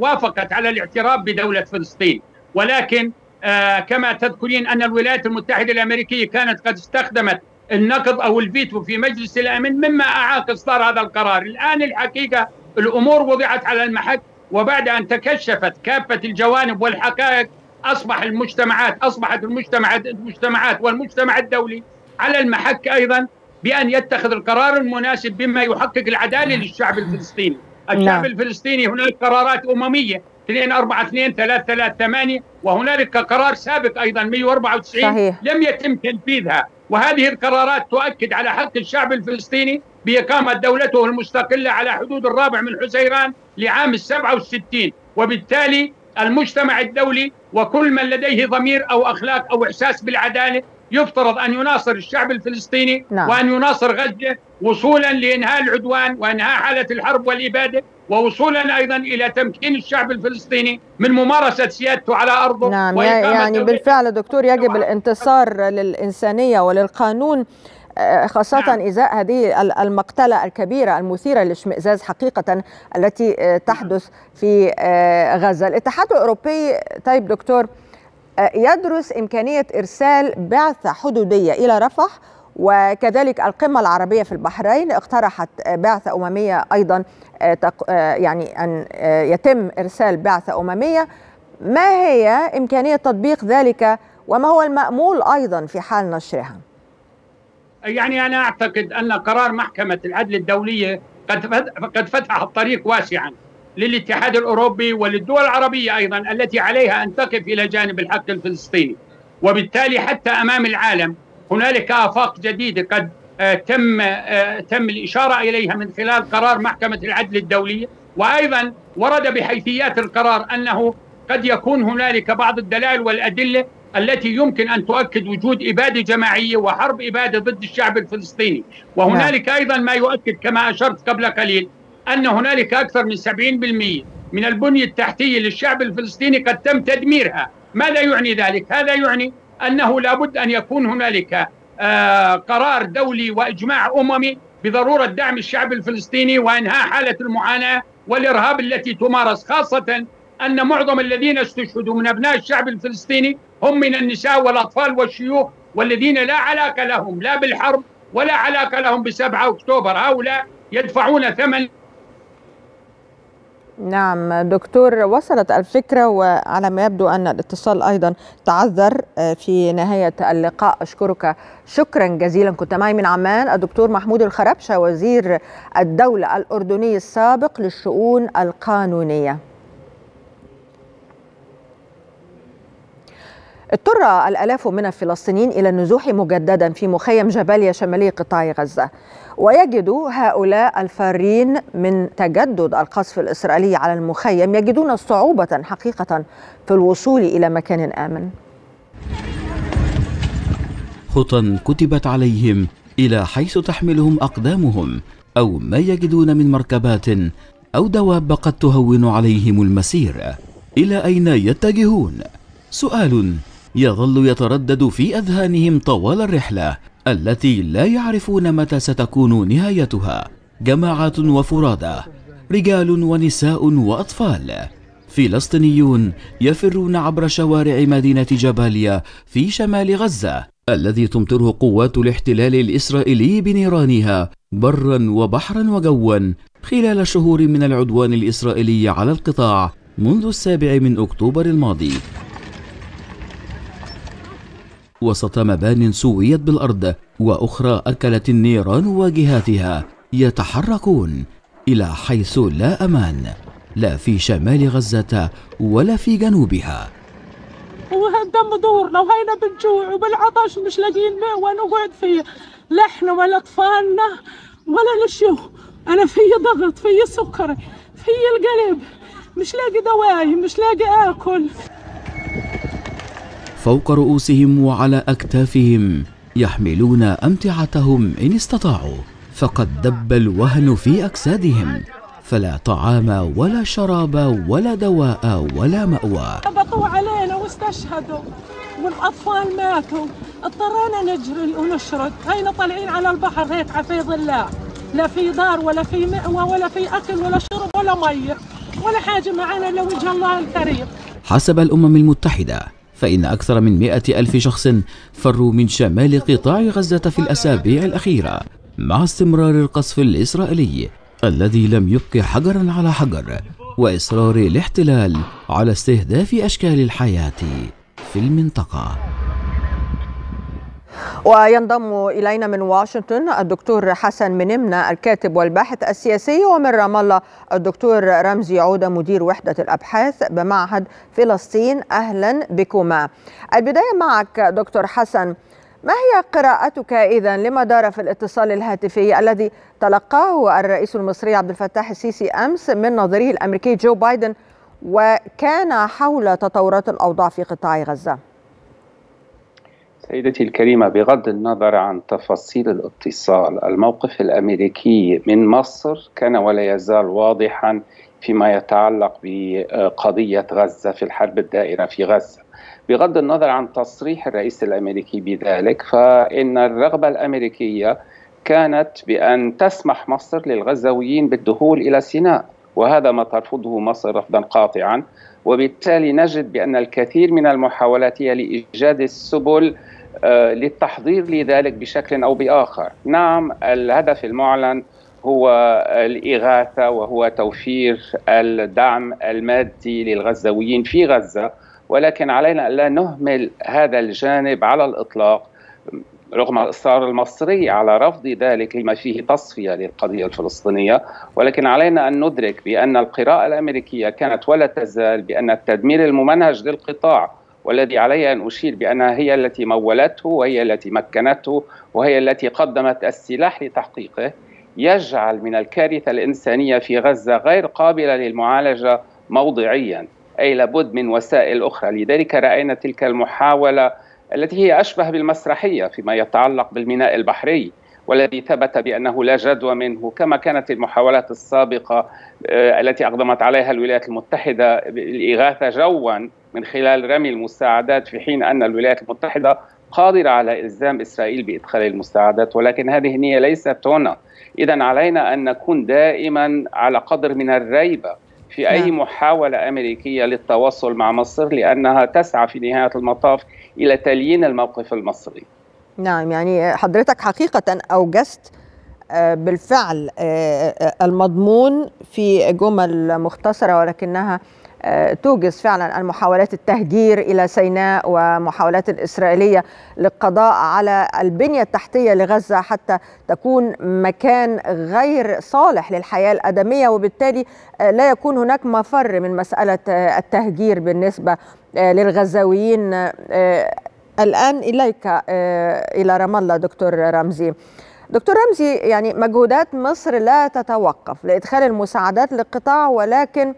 وافقت على الاعتراف بدولة فلسطين ولكن آه كما تذكرين أن الولايات المتحدة الأمريكية كانت قد استخدمت النقض أو الفيتو في مجلس الأمن مما أعاق إصدار هذا القرار، الآن الحقيقة الأمور وضعت على المحك وبعد أن تكشفت كافة الجوانب والحقائق أصبح المجتمعات أصبحت المجتمعات المجتمعات والمجتمع الدولي على المحك أيضا بأن يتخذ القرار المناسب بما يحقق العدالة للشعب الفلسطيني، الشعب نعم. الفلسطيني هناك قرارات أممية 2 4 2 3 3 8 وهنالك قرار سابق أيضا 194 صحيح. لم يتم تنفيذها وهذه القرارات تؤكد على حق الشعب الفلسطيني بإقامة دولته المستقلة على حدود الرابع من حزيران لعام السبعة والستين وبالتالي المجتمع الدولي وكل من لديه ضمير أو أخلاق أو إحساس بالعدالة يفترض أن يناصر الشعب الفلسطيني نعم. وأن يناصر غزة وصولا لإنهاء العدوان وإنهاء حالة الحرب والإبادة ووصولا أيضا إلى تمكين الشعب الفلسطيني من ممارسة سيادته على أرضه نعم يعني بالفعل دكتور يجب الانتصار للإنسانية وللقانون خاصة نعم. إزاء هذه المقتلة الكبيرة المثيرة للاشمئزاز حقيقة التي تحدث في غزة الاتحاد الأوروبي طيب دكتور يدرس إمكانية إرسال بعثة حدودية إلى رفح وكذلك القمة العربية في البحرين اقترحت بعثة أممية أيضا يعني أن يتم إرسال بعثة أممية. ما هي إمكانية تطبيق ذلك؟ وما هو المأمول أيضا في حال نشرها؟ يعني أنا أعتقد أن قرار محكمة العدل الدولية قد قد فتح الطريق واسعا. للاتحاد الأوروبي وللدول العربية أيضا التي عليها أن تقف إلى جانب الحق الفلسطيني. وبالتالي حتى أمام العالم هنالك آفاق جديدة قد آه، تم آه، تم الإشارة إليها من خلال قرار محكمة العدل الدولية. وأيضا ورد بحيثيات القرار أنه قد يكون هنالك بعض الدلائل والأدلة التي يمكن أن تؤكد وجود إبادة جماعية وحرب إبادة ضد الشعب الفلسطيني. وهنالك أيضا ما يؤكد كما أشرت قبل قليل أن هنالك أكثر من 70% من البنيه التحتية للشعب الفلسطيني قد تم تدميرها. ماذا يعني ذلك؟ هذا يعني أنه لابد أن يكون هنالك آه قرار دولي وإجماع أممي بضرورة دعم الشعب الفلسطيني وإنهاء حالة المعاناة والإرهاب التي تمارس خاصة أن معظم الذين استشهدوا من أبناء الشعب الفلسطيني هم من النساء والأطفال والشيوخ والذين لا علاقة لهم لا بالحرب ولا علاقة لهم ب 7 أكتوبر. هؤلاء يدفعون ثمن نعم دكتور وصلت الفكرة وعلى ما يبدو أن الاتصال أيضا تعذر في نهاية اللقاء. أشكرك. شكرا جزيلا. كنت معي من عمان الدكتور محمود الخربشة وزير الدولة الأردني السابق للشؤون القانونية. اضطر الآلاف من الفلسطينيين إلى النزوح مجددا في مخيم جباليا شمالي قطاع غزة. ويجد هؤلاء الفارين من تجدد القصف الإسرائيلي على المخيم يجدون صعوبة حقيقة في الوصول إلى مكان آمن. خطى كتبت عليهم إلى حيث تحملهم أقدامهم أو ما يجدون من مركبات أو دواب قد تهون عليهم المسير. إلى أين يتجهون؟ سؤال يظل يتردد في أذهانهم طوال الرحلة التي لا يعرفون متى ستكون نهايتها. جماعات وفرادى رجال ونساء وأطفال فلسطينيون يفرون عبر شوارع مدينة جباليا في شمال غزة الذي تمطره قوات الاحتلال الإسرائيلي بنيرانها برا وبحرا وجوا خلال شهور من العدوان الإسرائيلي على القطاع منذ السابع من أكتوبر الماضي. وسط مبان سويت بالأرض وأخرى أكلت النيران واجهاتها يتحركون إلى حيث لا أمان لا في شمال غزة ولا في جنوبها. وهالدم دور لو هينا بالجوع وبالعطش مش لاقيين مأوى نقعد فيه لا إحنا ولا أطفالنا ولا نشيو. أنا في ضغط في سكر في القلب. مش لاقي دواي مش لاقي آكل. فوق رؤوسهم وعلى أكتافهم يحملون أمتعتهم إن استطاعوا. فقد دب الوهن في أجسادهم فلا طعام ولا شراب ولا دواء ولا مأوى. هبطوا علينا واستشهدوا والأطفال ماتوا. اضطرينا نجري ونشرد. هينا طالعين على البحر هيك حفيظ الله. لا في دار ولا في مأوى ولا في أكل ولا شرب ولا ميه ولا حاجة معنا إلا وجه الله الكريم. حسب الأمم المتحدة فإن أكثر من مئة ألف شخص فروا من شمال قطاع غزة في الأسابيع الأخيرة مع استمرار القصف الإسرائيلي الذي لم يبق حجرا على حجر وإصرار الاحتلال على استهداف أشكال الحياة في المنطقة. وينضم إلينا من واشنطن الدكتور حسن منمنة الكاتب والباحث السياسي ومن رام الله الدكتور رمزي عودة مدير وحدة الأبحاث بمعهد فلسطين. أهلا بكما. البداية معك دكتور حسن ما هي قراءتك إذا لما دار في الاتصال الهاتفي الذي تلقاه الرئيس المصري عبد الفتاح السيسي أمس من نظيره الأمريكي جو بايدن وكان حول تطورات الأوضاع في قطاع غزة؟ سيدتي الكريمة بغض النظر عن تفاصيل الاتصال الموقف الأمريكي من مصر كان ولا يزال واضحا فيما يتعلق بقضية غزة في الحرب الدائرة في غزة. بغض النظر عن تصريح الرئيس الأمريكي بذلك فإن الرغبة الأمريكية كانت بأن تسمح مصر للغزاويين بالدخول إلى سيناء وهذا ما ترفضه مصر رفضا قاطعا. وبالتالي نجد بأن الكثير من المحاولات هي لإيجاد السبل للتحضير لذلك بشكل أو بآخر. نعم الهدف المعلن هو الإغاثة وهو توفير الدعم المادي للغزاويين في غزة ولكن علينا الا نهمل هذا الجانب على الإطلاق رغم الاصرار المصري على رفض ذلك لما فيه تصفية للقضية الفلسطينية ولكن علينا أن ندرك بأن القراءة الأمريكية كانت ولا تزال بأن التدمير الممنهج للقطاع والذي علي أن أشير بأنها هي التي مولته وهي التي مكنته وهي التي قدمت السلاح لتحقيقه. يجعل من الكارثة الإنسانية في غزة غير قابلة للمعالجة موضعيا أي لابد من وسائل أخرى. لذلك رأينا تلك المحاولة التي هي أشبه بالمسرحية فيما يتعلق بالميناء البحري والذي ثبت بأنه لا جدوى منه كما كانت المحاولات السابقة التي أقدمت عليها الولايات المتحدة الاغاثه جوا من خلال رمي المساعدات في حين أن الولايات المتحدة قادرة على إلزام إسرائيل بإدخال المساعدات ولكن هذه النية ليست هنا اذا علينا أن نكون دائما على قدر من الريبه في أي محاولة أمريكية للتواصل مع مصر لأنها تسعى في نهاية المطاف إلى تليين الموقف المصري. نعم يعني حضرتك حقيقة أوجزت بالفعل المضمون في جمل مختصرة ولكنها توجز فعلا المحاولات التهجير إلى سيناء ومحاولات الاسرائيليه للقضاء على البنية التحتية لغزة حتى تكون مكان غير صالح للحياة الأدمية وبالتالي لا يكون هناك مفر من مسألة التهجير بالنسبة للغزاويين الآن إليك إلى رام الله دكتور رمزي. دكتور رمزي يعني مجهودات مصر لا تتوقف لإدخال المساعدات للقطاع ولكن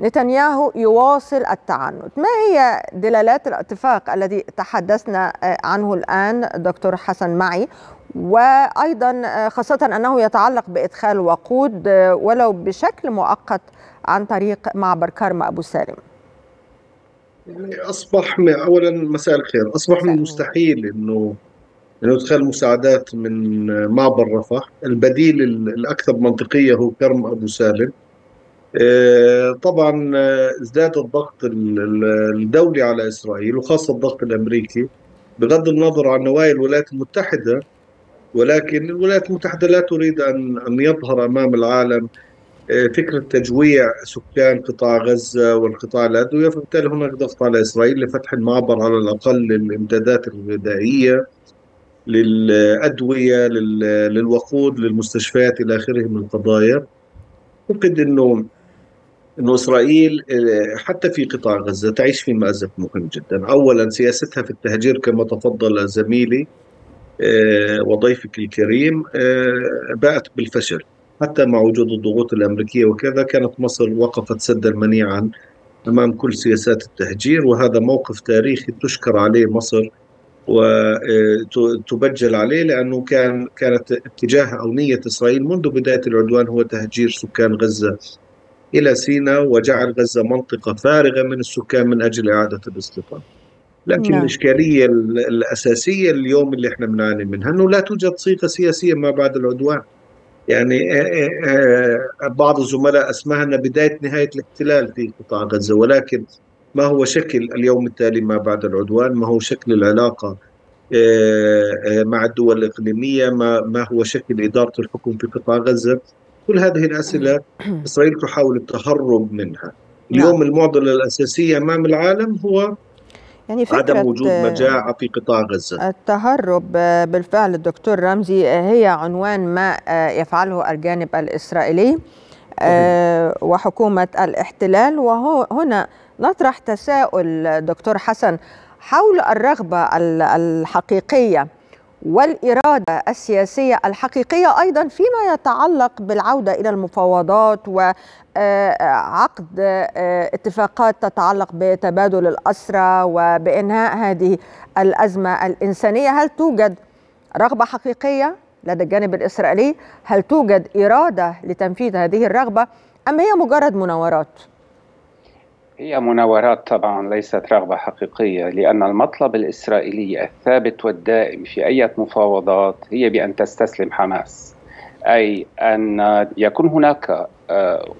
نتنياهو يواصل التعنت. ما هي دلالات الاتفاق الذي تحدثنا عنه الآن دكتور حسن معي؟ وأيضا خاصة أنه يتعلق بإدخال وقود ولو بشكل مؤقت عن طريق معبر كرم أبو سالم. يعني أصبح أولا مساء الخير. أصبح من المستحيل أنه إنه إدخال مساعدات من معبر رفح البديل الأكثر منطقية هو كرم أبو سالم. طبعا ازداد الضغط الدولي على إسرائيل وخاصة الضغط الأمريكي بغض النظر عن نوايا الولايات المتحدة ولكن الولايات المتحدة لا تريد ان أن يظهر أمام العالم فكرة تجويع سكان قطاع غزة والقطاع الادويه فبالتالي هناك ضغط على إسرائيل لفتح المعبر على الأقل للإمدادات الغذائية للأدوية للوقود للمستشفيات إلى آخره من القضايا. أعتقد إنه إنه إسرائيل حتى في قطاع غزة تعيش في مأزق مهم جدا، اولا سياستها في التهجير كما تفضل زميلي وضيفك الكريم باءت بالفشل، حتى مع وجود الضغوط الأمريكية وكذا كانت مصر وقفت سدا منيعا أمام كل سياسات التهجير وهذا موقف تاريخي تشكر عليه مصر وتبجل عليه لأنه كان كانت اتجاه أو نية إسرائيل منذ بداية العدوان هو تهجير سكان غزة إلى سيناء وجعل غزة منطقة فارغة من السكان من أجل إعادة الاستيطان. لكن نعم. الإشكالية الأساسية اليوم اللي إحنا بنعاني منها إنه لا توجد صيغة سياسية ما بعد العدوان. يعني بعض الزملاء أسمها بداية نهاية الاحتلال في قطاع غزة ولكن ما هو شكل اليوم التالي ما بعد العدوان ما هو شكل العلاقة مع الدول الإقليمية ما, ما هو شكل إدارة الحكم في قطاع غزة كل هذه الأسئلة [COUGHS] إسرائيل تحاول التهرب منها. اليوم المعضلة الأساسية أمام العالم هو يعني فكرة عدم وجود مجاعة في قطاع غزة. التهرب بالفعل الدكتور رمزي هي عنوان ما يفعله الجانب الإسرائيلي وحكومة الاحتلال. وهو هنا نطرح تساؤل دكتور حسن. حول الرغبة الحقيقية والإرادة السياسية الحقيقية أيضا فيما يتعلق بالعودة إلى المفاوضات وعقد اتفاقات تتعلق بتبادل الأسرى وبإنهاء هذه الأزمة الإنسانية. هل توجد رغبة حقيقية لدى الجانب الإسرائيلي؟ هل توجد إرادة لتنفيذ هذه الرغبة؟ أم هي مجرد مناورات؟ هي مناورات طبعا ليست رغبة حقيقية لأن المطلب الإسرائيلي الثابت والدائم في أي مفاوضات هي بأن تستسلم حماس أي أن يكون هناك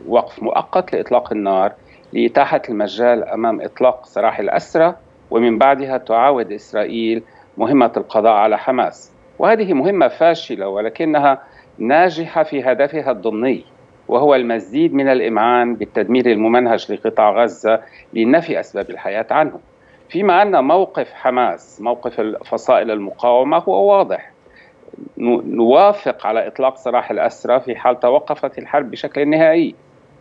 وقف مؤقت لإطلاق النار لإتاحة المجال أمام إطلاق سراح الأسرى ومن بعدها تعاود إسرائيل مهمة القضاء على حماس. وهذه مهمة فاشلة ولكنها ناجحة في هدفها الضمني. وهو المزيد من الإمعان بالتدمير الممنهج لقطاع غزة لنفي أسباب الحياة عنه. فيما أن موقف حماس موقف فصائل المقاومة هو واضح. نوافق على إطلاق سراح الأسرى في حال توقفت الحرب بشكل نهائي.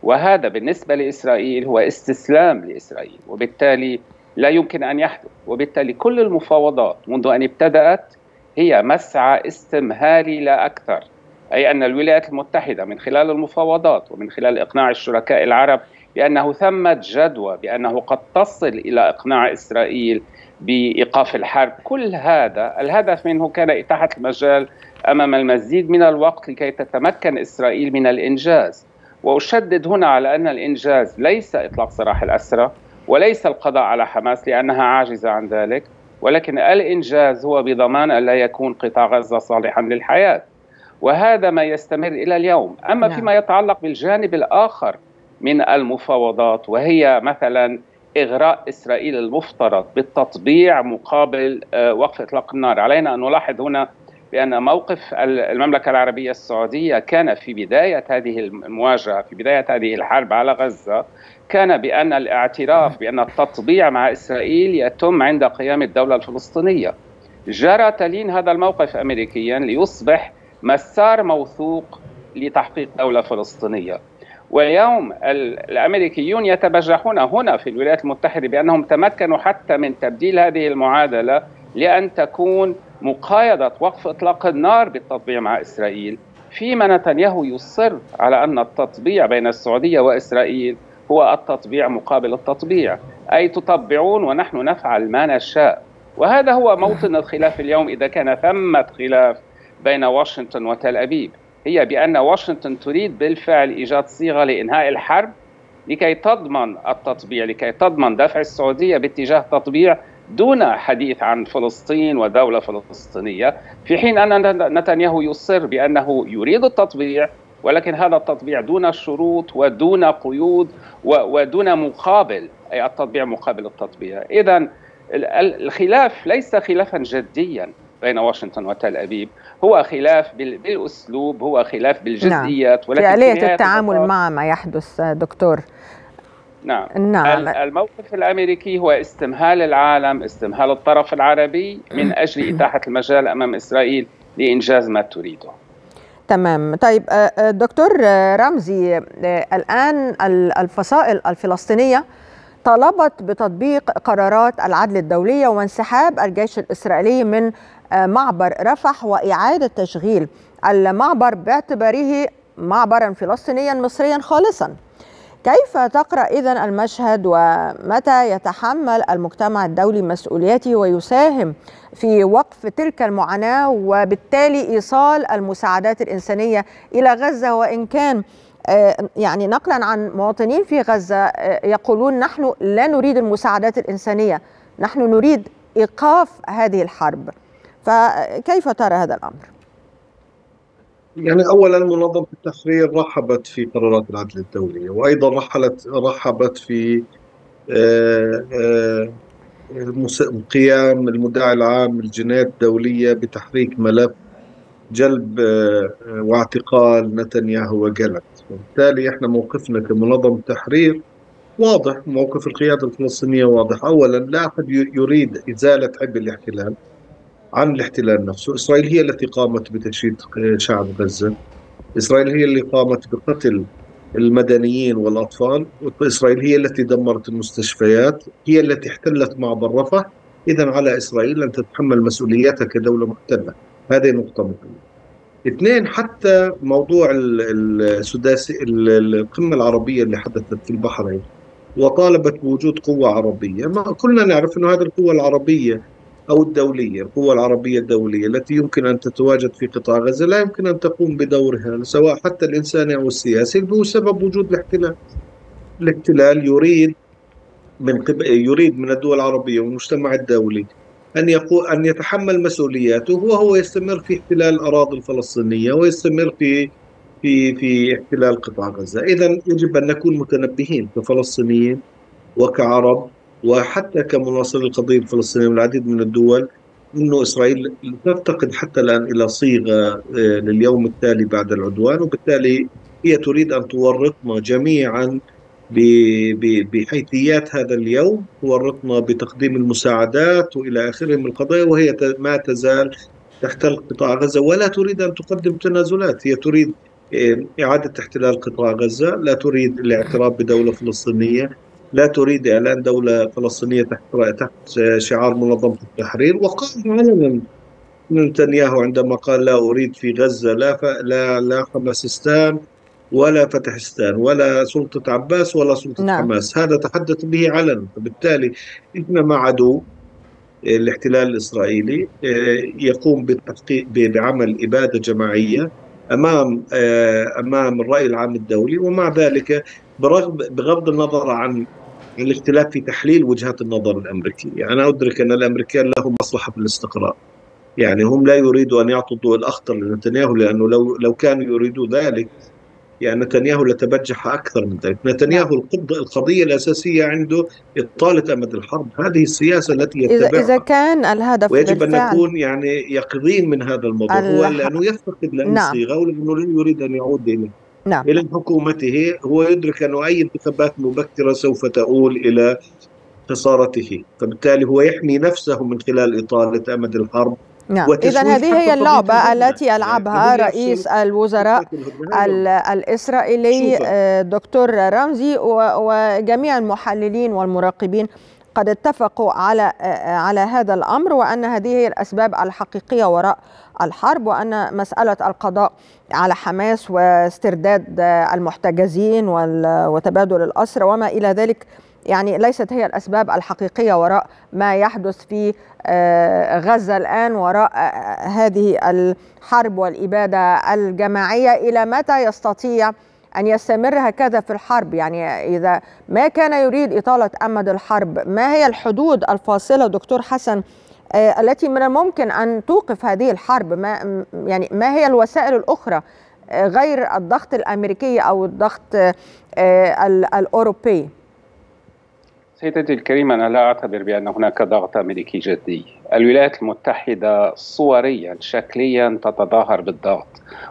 وهذا بالنسبة لإسرائيل هو استسلام لإسرائيل وبالتالي لا يمكن أن يحدث. وبالتالي كل المفاوضات منذ أن ابتدأت هي مسعى استمهاري لا أكثر. أي أن الولايات المتحدة من خلال المفاوضات ومن خلال إقناع الشركاء العرب بأنه ثمة جدوى بأنه قد تصل إلى إقناع إسرائيل بإيقاف الحرب. كل هذا الهدف منه كان إتاحة المجال أمام المزيد من الوقت لكي تتمكن إسرائيل من الإنجاز. وأشدد هنا على أن الإنجاز ليس إطلاق سراح الأسرى وليس القضاء على حماس لأنها عاجزة عن ذلك ولكن الإنجاز هو بضمان أن لا يكون قطاع غزة صالحا للحياة. وهذا ما يستمر إلى اليوم. أما نعم. فيما يتعلق بالجانب الآخر من المفاوضات وهي مثلا إغراء إسرائيل المفترض بالتطبيع مقابل وقف إطلاق النار. علينا أن نلاحظ هنا بأن موقف المملكة العربية السعودية كان في بداية هذه المواجهة في بداية هذه الحرب على غزة كان بأن الاعتراف بأن التطبيع مع إسرائيل يتم عند قيام الدولة الفلسطينية. جرى تلين هذا الموقف أمريكيا ليصبح مسار موثوق لتحقيق دولة فلسطينية؟ واليوم الأمريكيون يتبجحون هنا في الولايات المتحدة بأنهم تمكنوا حتى من تبديل هذه المعادلة لأن تكون مقايضة وقف إطلاق النار بالتطبيع مع إسرائيل. فيما نتنياهو يصر على أن التطبيع بين السعودية وإسرائيل هو التطبيع مقابل التطبيع أي تطبعون ونحن نفعل ما نشاء. وهذا هو موطن الخلاف اليوم إذا كان ثمة خلاف. بين واشنطن وتل أبيب. هي بأن واشنطن تريد بالفعل إيجاد صيغة لإنهاء الحرب لكي تضمن التطبيع لكي تضمن دفع السعودية باتجاه تطبيع دون حديث عن فلسطين ودولة فلسطينية في حين أن نتنياهو يصر بأنه يريد التطبيع ولكن هذا التطبيع دون شروط ودون قيود ودون مقابل أي التطبيع مقابل التطبيع. إذا الخلاف ليس خلافا جديا. بين واشنطن وتل أبيب. هو خلاف بالأسلوب هو خلاف بالجزئيات نعم. ولكن في آلية التعامل مع ما يحدث دكتور. نعم. نعم. الموقف الأمريكي هو استمهال العالم استمهال الطرف العربي من [CLEARS THROAT] أجل إتاحة المجال أمام إسرائيل لإنجاز ما تريده. تمام. طيب دكتور رمزي الآن الفصائل الفلسطينية طالبت بتطبيق قرارات العدل الدولية وانسحاب الجيش الإسرائيلي من معبر رفح وإعادة تشغيل المعبر باعتباره معبرا فلسطينيا مصريا خالصا. كيف تقرأ إذا المشهد ومتى يتحمل المجتمع الدولي مسؤوليته ويساهم في وقف تلك المعاناة وبالتالي إيصال المساعدات الإنسانية إلى غزة؟ وإن كان يعني نقلا عن مواطنين في غزة يقولون نحن لا نريد المساعدات الإنسانية نحن نريد إيقاف هذه الحرب. فكيف ترى هذا الأمر؟ يعني اولا منظمة التحرير رحبت في قرارات العدل الدولي وأيضا رحلت رحبت في قيام المدعي العام للجنايات الدولية بتحريك ملف جلب واعتقال نتنياهو وجلت. وبالتالي إحنا موقفنا كمنظمة تحرير واضح موقف القيادة الفلسطينية واضح. اولا لا أحد يريد إزالة عبء الاحتلال. عن الاحتلال نفسه. إسرائيل هي التي قامت بتشييد شعب غزة. إسرائيل هي اللي قامت بقتل المدنيين والأطفال إسرائيل هي التي دمرت المستشفيات هي التي احتلت معبر رفح. إذا على إسرائيل أن تتحمل مسؤولياتها كدولة محتلة. هذه نقطة مهمة. اثنين حتى موضوع السداسي القمة العربية اللي حدثت في البحرين وطالبت بوجود قوة عربية. ما كلنا نعرف أنه هذه القوة العربية أو الدولية القوة العربية الدولية التي يمكن أن تتواجد في قطاع غزة لا يمكن أن تقوم بدورها سواء حتى الإنساني أو السياسي بسبب وجود الاحتلال. الاحتلال يريد من قبل يريد من الدول العربية والمجتمع الدولي أن يقول أن يتحمل مسؤولياته وهو يستمر في احتلال الأراضي الفلسطينية ويستمر في في في احتلال قطاع غزة. إذا يجب أن نكون متنبهين كفلسطينيين وكعرب وحتى كمناصر القضية الفلسطينية والعديد من الدول إنه إسرائيل تفتقد حتى الآن إلى صيغة لليوم التالي بعد العدوان وبالتالي هي تريد أن تورطنا جميعا بحيثيات هذا اليوم ورطنا بتقديم المساعدات وإلى اخره من القضايا وهي ما تزال تحتل قطاع غزة ولا تريد أن تقدم تنازلات هي تريد إعادة احتلال قطاع غزة لا تريد الاعتراف بدولة فلسطينية. لا تريد إعلان دولة فلسطينية تحت تحت شعار منظمة التحرير. وقال علنا نتنياهو عندما قال لا أريد في غزة لا ف... لا لا حماسستان ولا فتحستان ولا سلطة عباس ولا سلطة نعم. حماس. هذا تحدث به علنا فبالتالي إحنا مع عدو الاحتلال الإسرائيلي يقوم بالتحقيق بعمل إبادة جماعية أمام أمام الرأي العام الدولي ومع ذلك برغم بغض النظر عن الاختلاف في تحليل وجهات النظر الأمريكية. أنا أدرك أن الأمريكان لهم مصلحة في الاستقرار. يعني هم لا يريدوا أن يعطوا الضوء الأخضر لنتنياهو لأنه لو لو كانوا يريدوا ذلك يعني نتنياهو لتبجح أكثر من ذلك. نتنياهو القضية الأساسية عنده إطالة أمد الحرب. هذه السياسة التي يتبعها. إذا, كان الهدف ويجب أن نكون يعني يقظين من هذا الموضوع. هو لأنه يفتقد لأي نعم. صيغة ولأنه لا يريد أن يعود إلى نعم. إلى حكومته هو يدرك أنه أي انتخابات مبكرة سوف تؤول إلى خسارته. فبالتالي هو يحمي نفسه من خلال إطالة أمد الحرب. نعم. إذا هذه هي اللعبة التي يلعبها رئيس الوزراء الإسرائيلي دكتور رمزي وجميع المحللين والمراقبين قد اتفقوا على على هذا الأمر وأن هذه هي الأسباب الحقيقية وراء الحرب وأن مسألة القضاء على حماس واسترداد المحتجزين وتبادل الأسرى وما إلى ذلك يعني ليست هي الأسباب الحقيقية وراء ما يحدث في غزة الآن وراء هذه الحرب والإبادة الجماعية. إلى متى يستطيع أن يستمر هكذا في الحرب؟ يعني إذا ما كان يريد إطالة أمد الحرب ما هي الحدود الفاصلة دكتور حسن التي من الممكن أن توقف هذه الحرب؟ ما يعني ما هي الوسائل الأخرى غير الضغط الأمريكي أو الضغط الأوروبي؟ سيدتي الكريمة أنا لا أعتبر بأن هناك ضغط أمريكي جدي. الولايات المتحدة صوريا شكليا تتظاهر بالضغط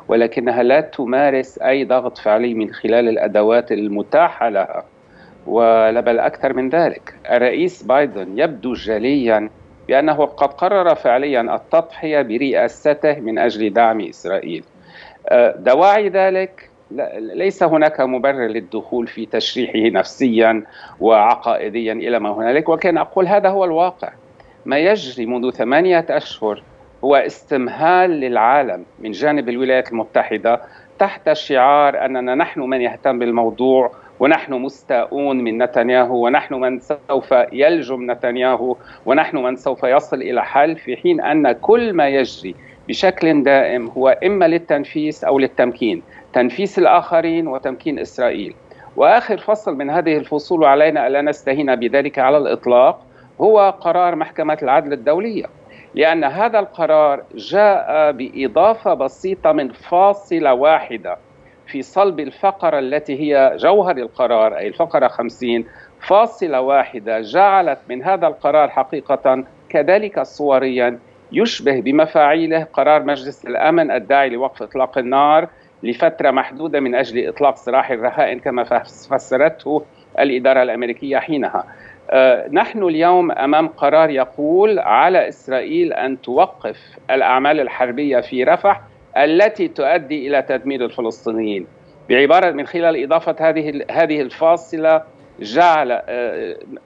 ولكنها لا تمارس أي ضغط فعلي من خلال الأدوات المتاحة لها. ولا بل أكثر من ذلك. الرئيس بايدن يبدو جليا بأنه قد قرر فعليا التضحية برئاسته من أجل دعم إسرائيل. دواعي ذلك؟ ليس هناك مبرر للدخول في تشريحه نفسيا وعقائديا إلى ما هنالك وكان أقول هذا هو الواقع. ما يجري منذ ثمانية أشهر هو استمهال للعالم من جانب الولايات المتحدة تحت شعار أننا نحن من يهتم بالموضوع ونحن مستاءون من نتنياهو ونحن من سوف يلجم نتنياهو ونحن من سوف يصل إلى حل في حين أن كل ما يجري بشكل دائم هو إما للتنفيس أو للتمكين تنفيس الآخرين وتمكين إسرائيل. وآخر فصل من هذه الفصول وعلينا ألا نستهين بذلك على الإطلاق هو قرار محكمة العدل الدولية. لأن هذا القرار جاء بإضافة بسيطة من فاصلة واحدة في صلب الفقرة التي هي جوهر القرار أي الفقرة 50 فاصلة واحدة جعلت من هذا القرار حقيقة كذلك صوريا يشبه بمفاعيله قرار مجلس الأمن الداعي لوقف إطلاق النار لفترة محدودة من أجل إطلاق سراح الرهائن كما فسرته الإدارة الأمريكية حينها. أه نحن اليوم أمام قرار يقول على إسرائيل أن توقف الأعمال الحربية في رفح التي تؤدي إلى تدمير الفلسطينيين. بعبارة من خلال إضافة هذه هذه الفاصلة جعل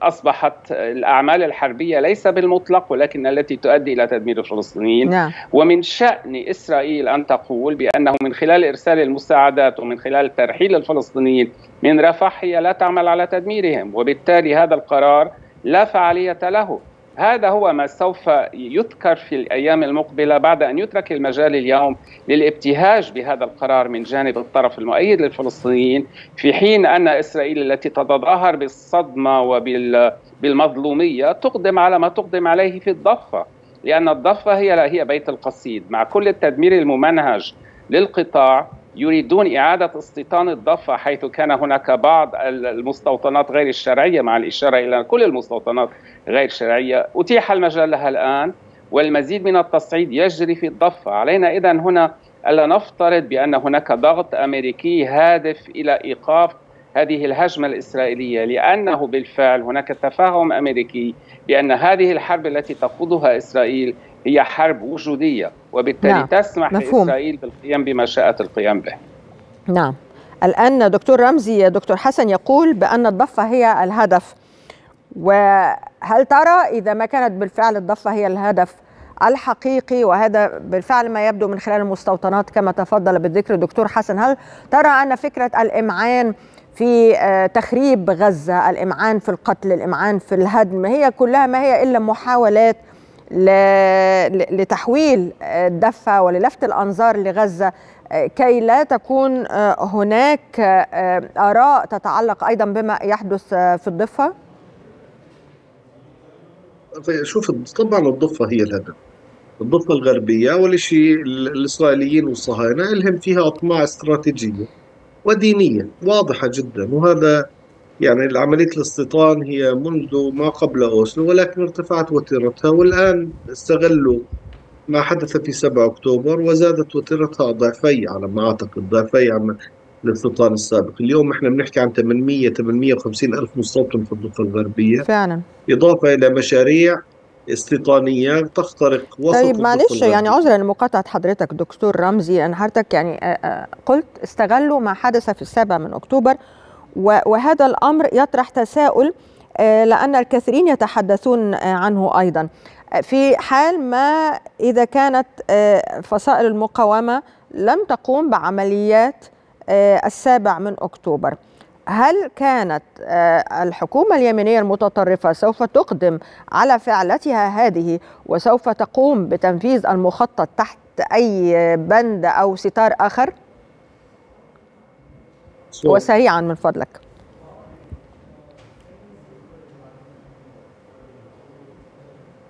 أصبحت الأعمال الحربية ليس بالمطلق ولكن التي تؤدي إلى تدمير الفلسطينيين نعم. ومن شأن إسرائيل أن تقول بأنه من خلال إرسال المساعدات ومن خلال ترحيل الفلسطينيين من رفح هي لا تعمل على تدميرهم وبالتالي هذا القرار لا فعالية له هذا هو ما سوف يذكر في الأيام المقبلة بعد أن يترك المجال اليوم للابتهاج بهذا القرار من جانب الطرف المؤيد للفلسطينيين في حين أن إسرائيل التي تتظاهر بالصدمة وبالمظلوميه تقدم على ما تقدم عليه في الضفة لأن الضفة هي هي بيت القصيد. مع كل التدمير الممنهج للقطاع يريدون إعادة استيطان الضفة حيث كان هناك بعض المستوطنات غير الشرعية مع الإشارة إلى كل المستوطنات غير الشرعية. أتيح المجال لها الآن والمزيد من التصعيد يجري في الضفة. علينا إذا هنا ألا نفترض بأن هناك ضغط أمريكي هادف إلى إيقاف هذه الهجمة الإسرائيلية لأنه بالفعل هناك تفاهم أمريكي بأن هذه الحرب التي تخوضها إسرائيل هي حرب وجودية. وبالتالي نعم. تسمح مفهوم. لإسرائيل بالقيام بما شاءت القيام به. نعم. الآن دكتور رمزي دكتور حسن يقول بأن الضفة هي الهدف. وهل ترى إذا ما كانت بالفعل الضفة هي الهدف الحقيقي؟ وهذا بالفعل ما يبدو من خلال المستوطنات كما تفضل بالذكر الدكتور حسن. هل ترى أن فكرة الإمعان في تخريب غزة الإمعان في القتل الإمعان في الهدم هي كلها ما هي إلا محاولات لتحويل الدفة وللفت الأنظار لغزة كي لا تكون هناك آراء تتعلق أيضا بما يحدث في الضفة؟ شوف طبعا الضفة هي الهدف الضفة الغربية أول شيء الإسرائيليين والصهاينة لهم فيها أطماع استراتيجية ودينية واضحة جدا وهذا يعني عملية الاستيطان هي منذ ما قبل أوسلو ولكن ارتفعت وتيرتها والآن استغلوا ما حدث في 7 أكتوبر وزادت وتيرتها ضعفي على ما أعتقد ضعفي عن الاستيطان السابق. اليوم إحنا بنحكي عن 800 850 ألف مستوطن في الضفة الغربية. فعلا. إضافة إلى مشاريع استيطانية تخترق وسط طيب معلش يعني عذرا لمقاطعة حضرتك دكتور رمزي أن حضرتك يعني قلت استغلوا ما حدث في السابع من أكتوبر وهذا الأمر يطرح تساؤل لأن الكثيرين يتحدثون عنه أيضا في حال ما إذا كانت فصائل المقاومة لم تقوم بعمليات السابع من أكتوبر هل كانت الحكومة اليمنية المتطرفة سوف تقدم على فعلتها هذه وسوف تقوم بتنفيذ المخطط تحت أي بند أو ستار آخر؟ وسريعا من فضلك.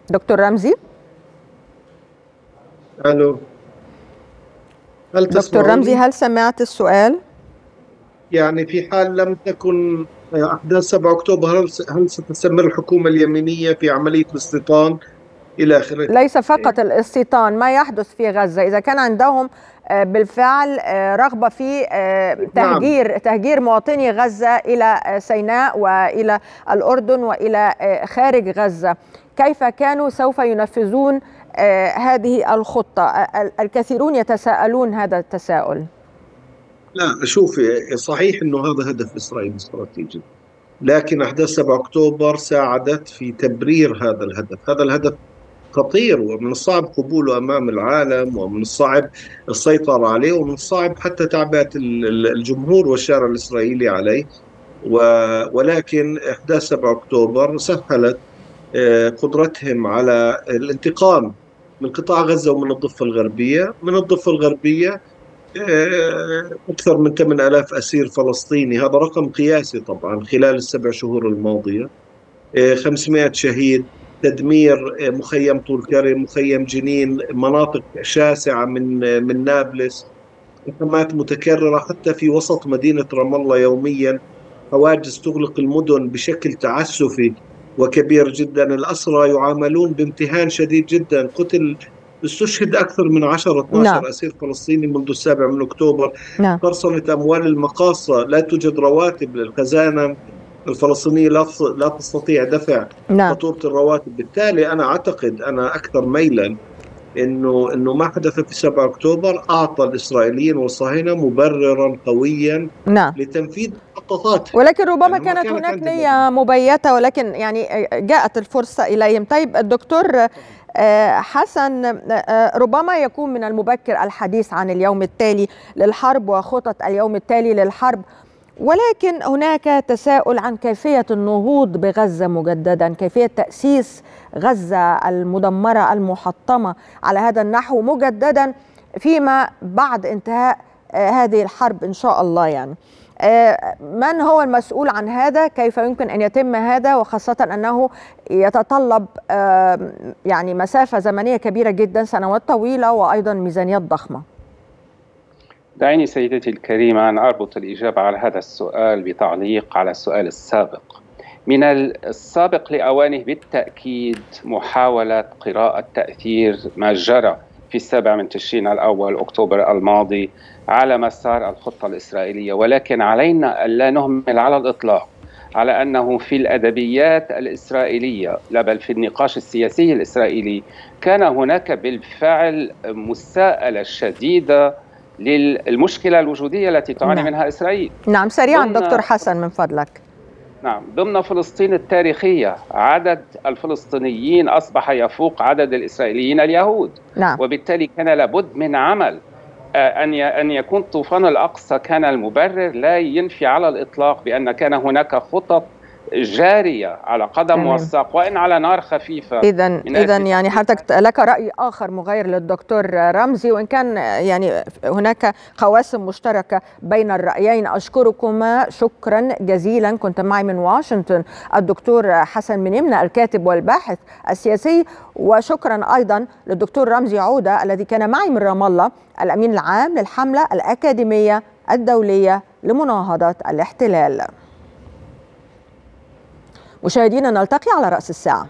دكتور رمزي؟ ألو. هل دكتور رمزي هل سمعت السؤال؟ يعني في حال لم تكن أحداث 7 أكتوبر هل ستستمر الحكومة اليمنيه في عملية الاستيطان إلى آخره؟ ليس فقط الاستيطان ما يحدث في غزة. إذا كان عندهم بالفعل رغبة في تهجير نعم. تهجير مواطني غزة إلى سيناء وإلى الأردن وإلى خارج غزة. كيف كانوا سوف ينفذون هذه الخطة؟ الكثيرون يتساءلون هذا التساؤل. لا شوف صحيح إنه هذا هدف إسرائيل استراتيجي. لكن أحداث 7 أكتوبر ساعدت في تبرير هذا الهدف، هذا الهدف خطير ومن الصعب قبوله أمام العالم ومن الصعب السيطرة عليه ومن الصعب حتى تعبئة الجمهور والشارع الإسرائيلي عليه. ولكن احداث 7 أكتوبر سهلت قدرتهم على الانتقام من قطاع غزة ومن الضفة الغربية، من الضفة الغربية أكثر من 8000 أسير فلسطيني. هذا رقم قياسي طبعا خلال السبع شهور الماضية. 500 شهيد تدمير مخيم طول كرم مخيم جنين مناطق شاسعة من من نابلس هجمات متكررة حتى في وسط مدينة رام الله يوميا. حواجز تغلق المدن بشكل تعسفي وكبير جدا. الأسرى يعاملون بامتهان شديد جدا. قتل استشهد أكثر من 10 12 نعم. أسير فلسطيني منذ السابع من أكتوبر. نعم. قرصنة أموال المقاصة. لا توجد رواتب للخزانة. الفلسطينية لا لا تستطيع دفع نعم. فاتورة الرواتب. بالتالي أنا أعتقد أنا أكثر ميلا انه إنه ما حدث في 7 أكتوبر أعطى الإسرائيليين والصهاينه مبررا قويا نعم. لتنفيذ مخططات. ولكن ربما يعني كانت هناك نية مبيتة ولكن يعني جاءت الفرصة إليهم. طيب الدكتور حسن ربما يكون من المبكر الحديث عن اليوم التالي للحرب وخطط اليوم التالي للحرب. ولكن هناك تساؤل عن كيفية النهوض بغزة مجددا، كيفية تأسيس غزة المدمرة المحطمة على هذا النحو مجددا فيما بعد انتهاء هذه الحرب إن شاء الله يعني. من هو المسؤول عن هذا؟ كيف يمكن أن يتم هذا؟ وخاصة أنه يتطلب يعني مسافة زمنية كبيرة جدا سنوات طويلة وأيضا ميزانيات ضخمة. دعيني سيدتي الكريمة ان اربط الإجابة على هذا السؤال بتعليق على السؤال السابق. من السابق لأوانه بالتأكيد محاولة قراءة تأثير ما جرى في السابع من تشرين الأول أكتوبر الماضي على مسار الخطة الإسرائيلية. ولكن علينا ألا نهمل على الإطلاق على أنه في الأدبيات الإسرائيلية لا بل في النقاش السياسي الإسرائيلي كان هناك بالفعل مساءلة شديدة للمشكلة الوجودية التي تعاني نعم. منها إسرائيل. نعم سريعا دكتور حسن من فضلك. نعم ضمن فلسطين التاريخية عدد الفلسطينيين أصبح يفوق عدد الإسرائيليين اليهود. نعم. وبالتالي كان لابد من عمل. آه، ي- أن يكون طوفان الأقصى كان المبرر لا ينفي على الإطلاق بأن كان هناك خطط جارية على قدم. وساق وإن على نار خفيفة. اذا من اذا يعني حضرتك لك رأي آخر مغاير للدكتور رمزي وإن كان يعني هناك قواسم مشتركة بين الرأيين. أشكركما. شكرا جزيلا. كنت معي من واشنطن الدكتور حسن منيمنا الكاتب والباحث السياسي. وشكرا أيضا للدكتور رمزي عودة الذي كان معي من رام الله الأمين العام للحملة الأكاديمية الدولية لمناهضة الاحتلال. مشاهدينا نلتقي على رأس الساعة.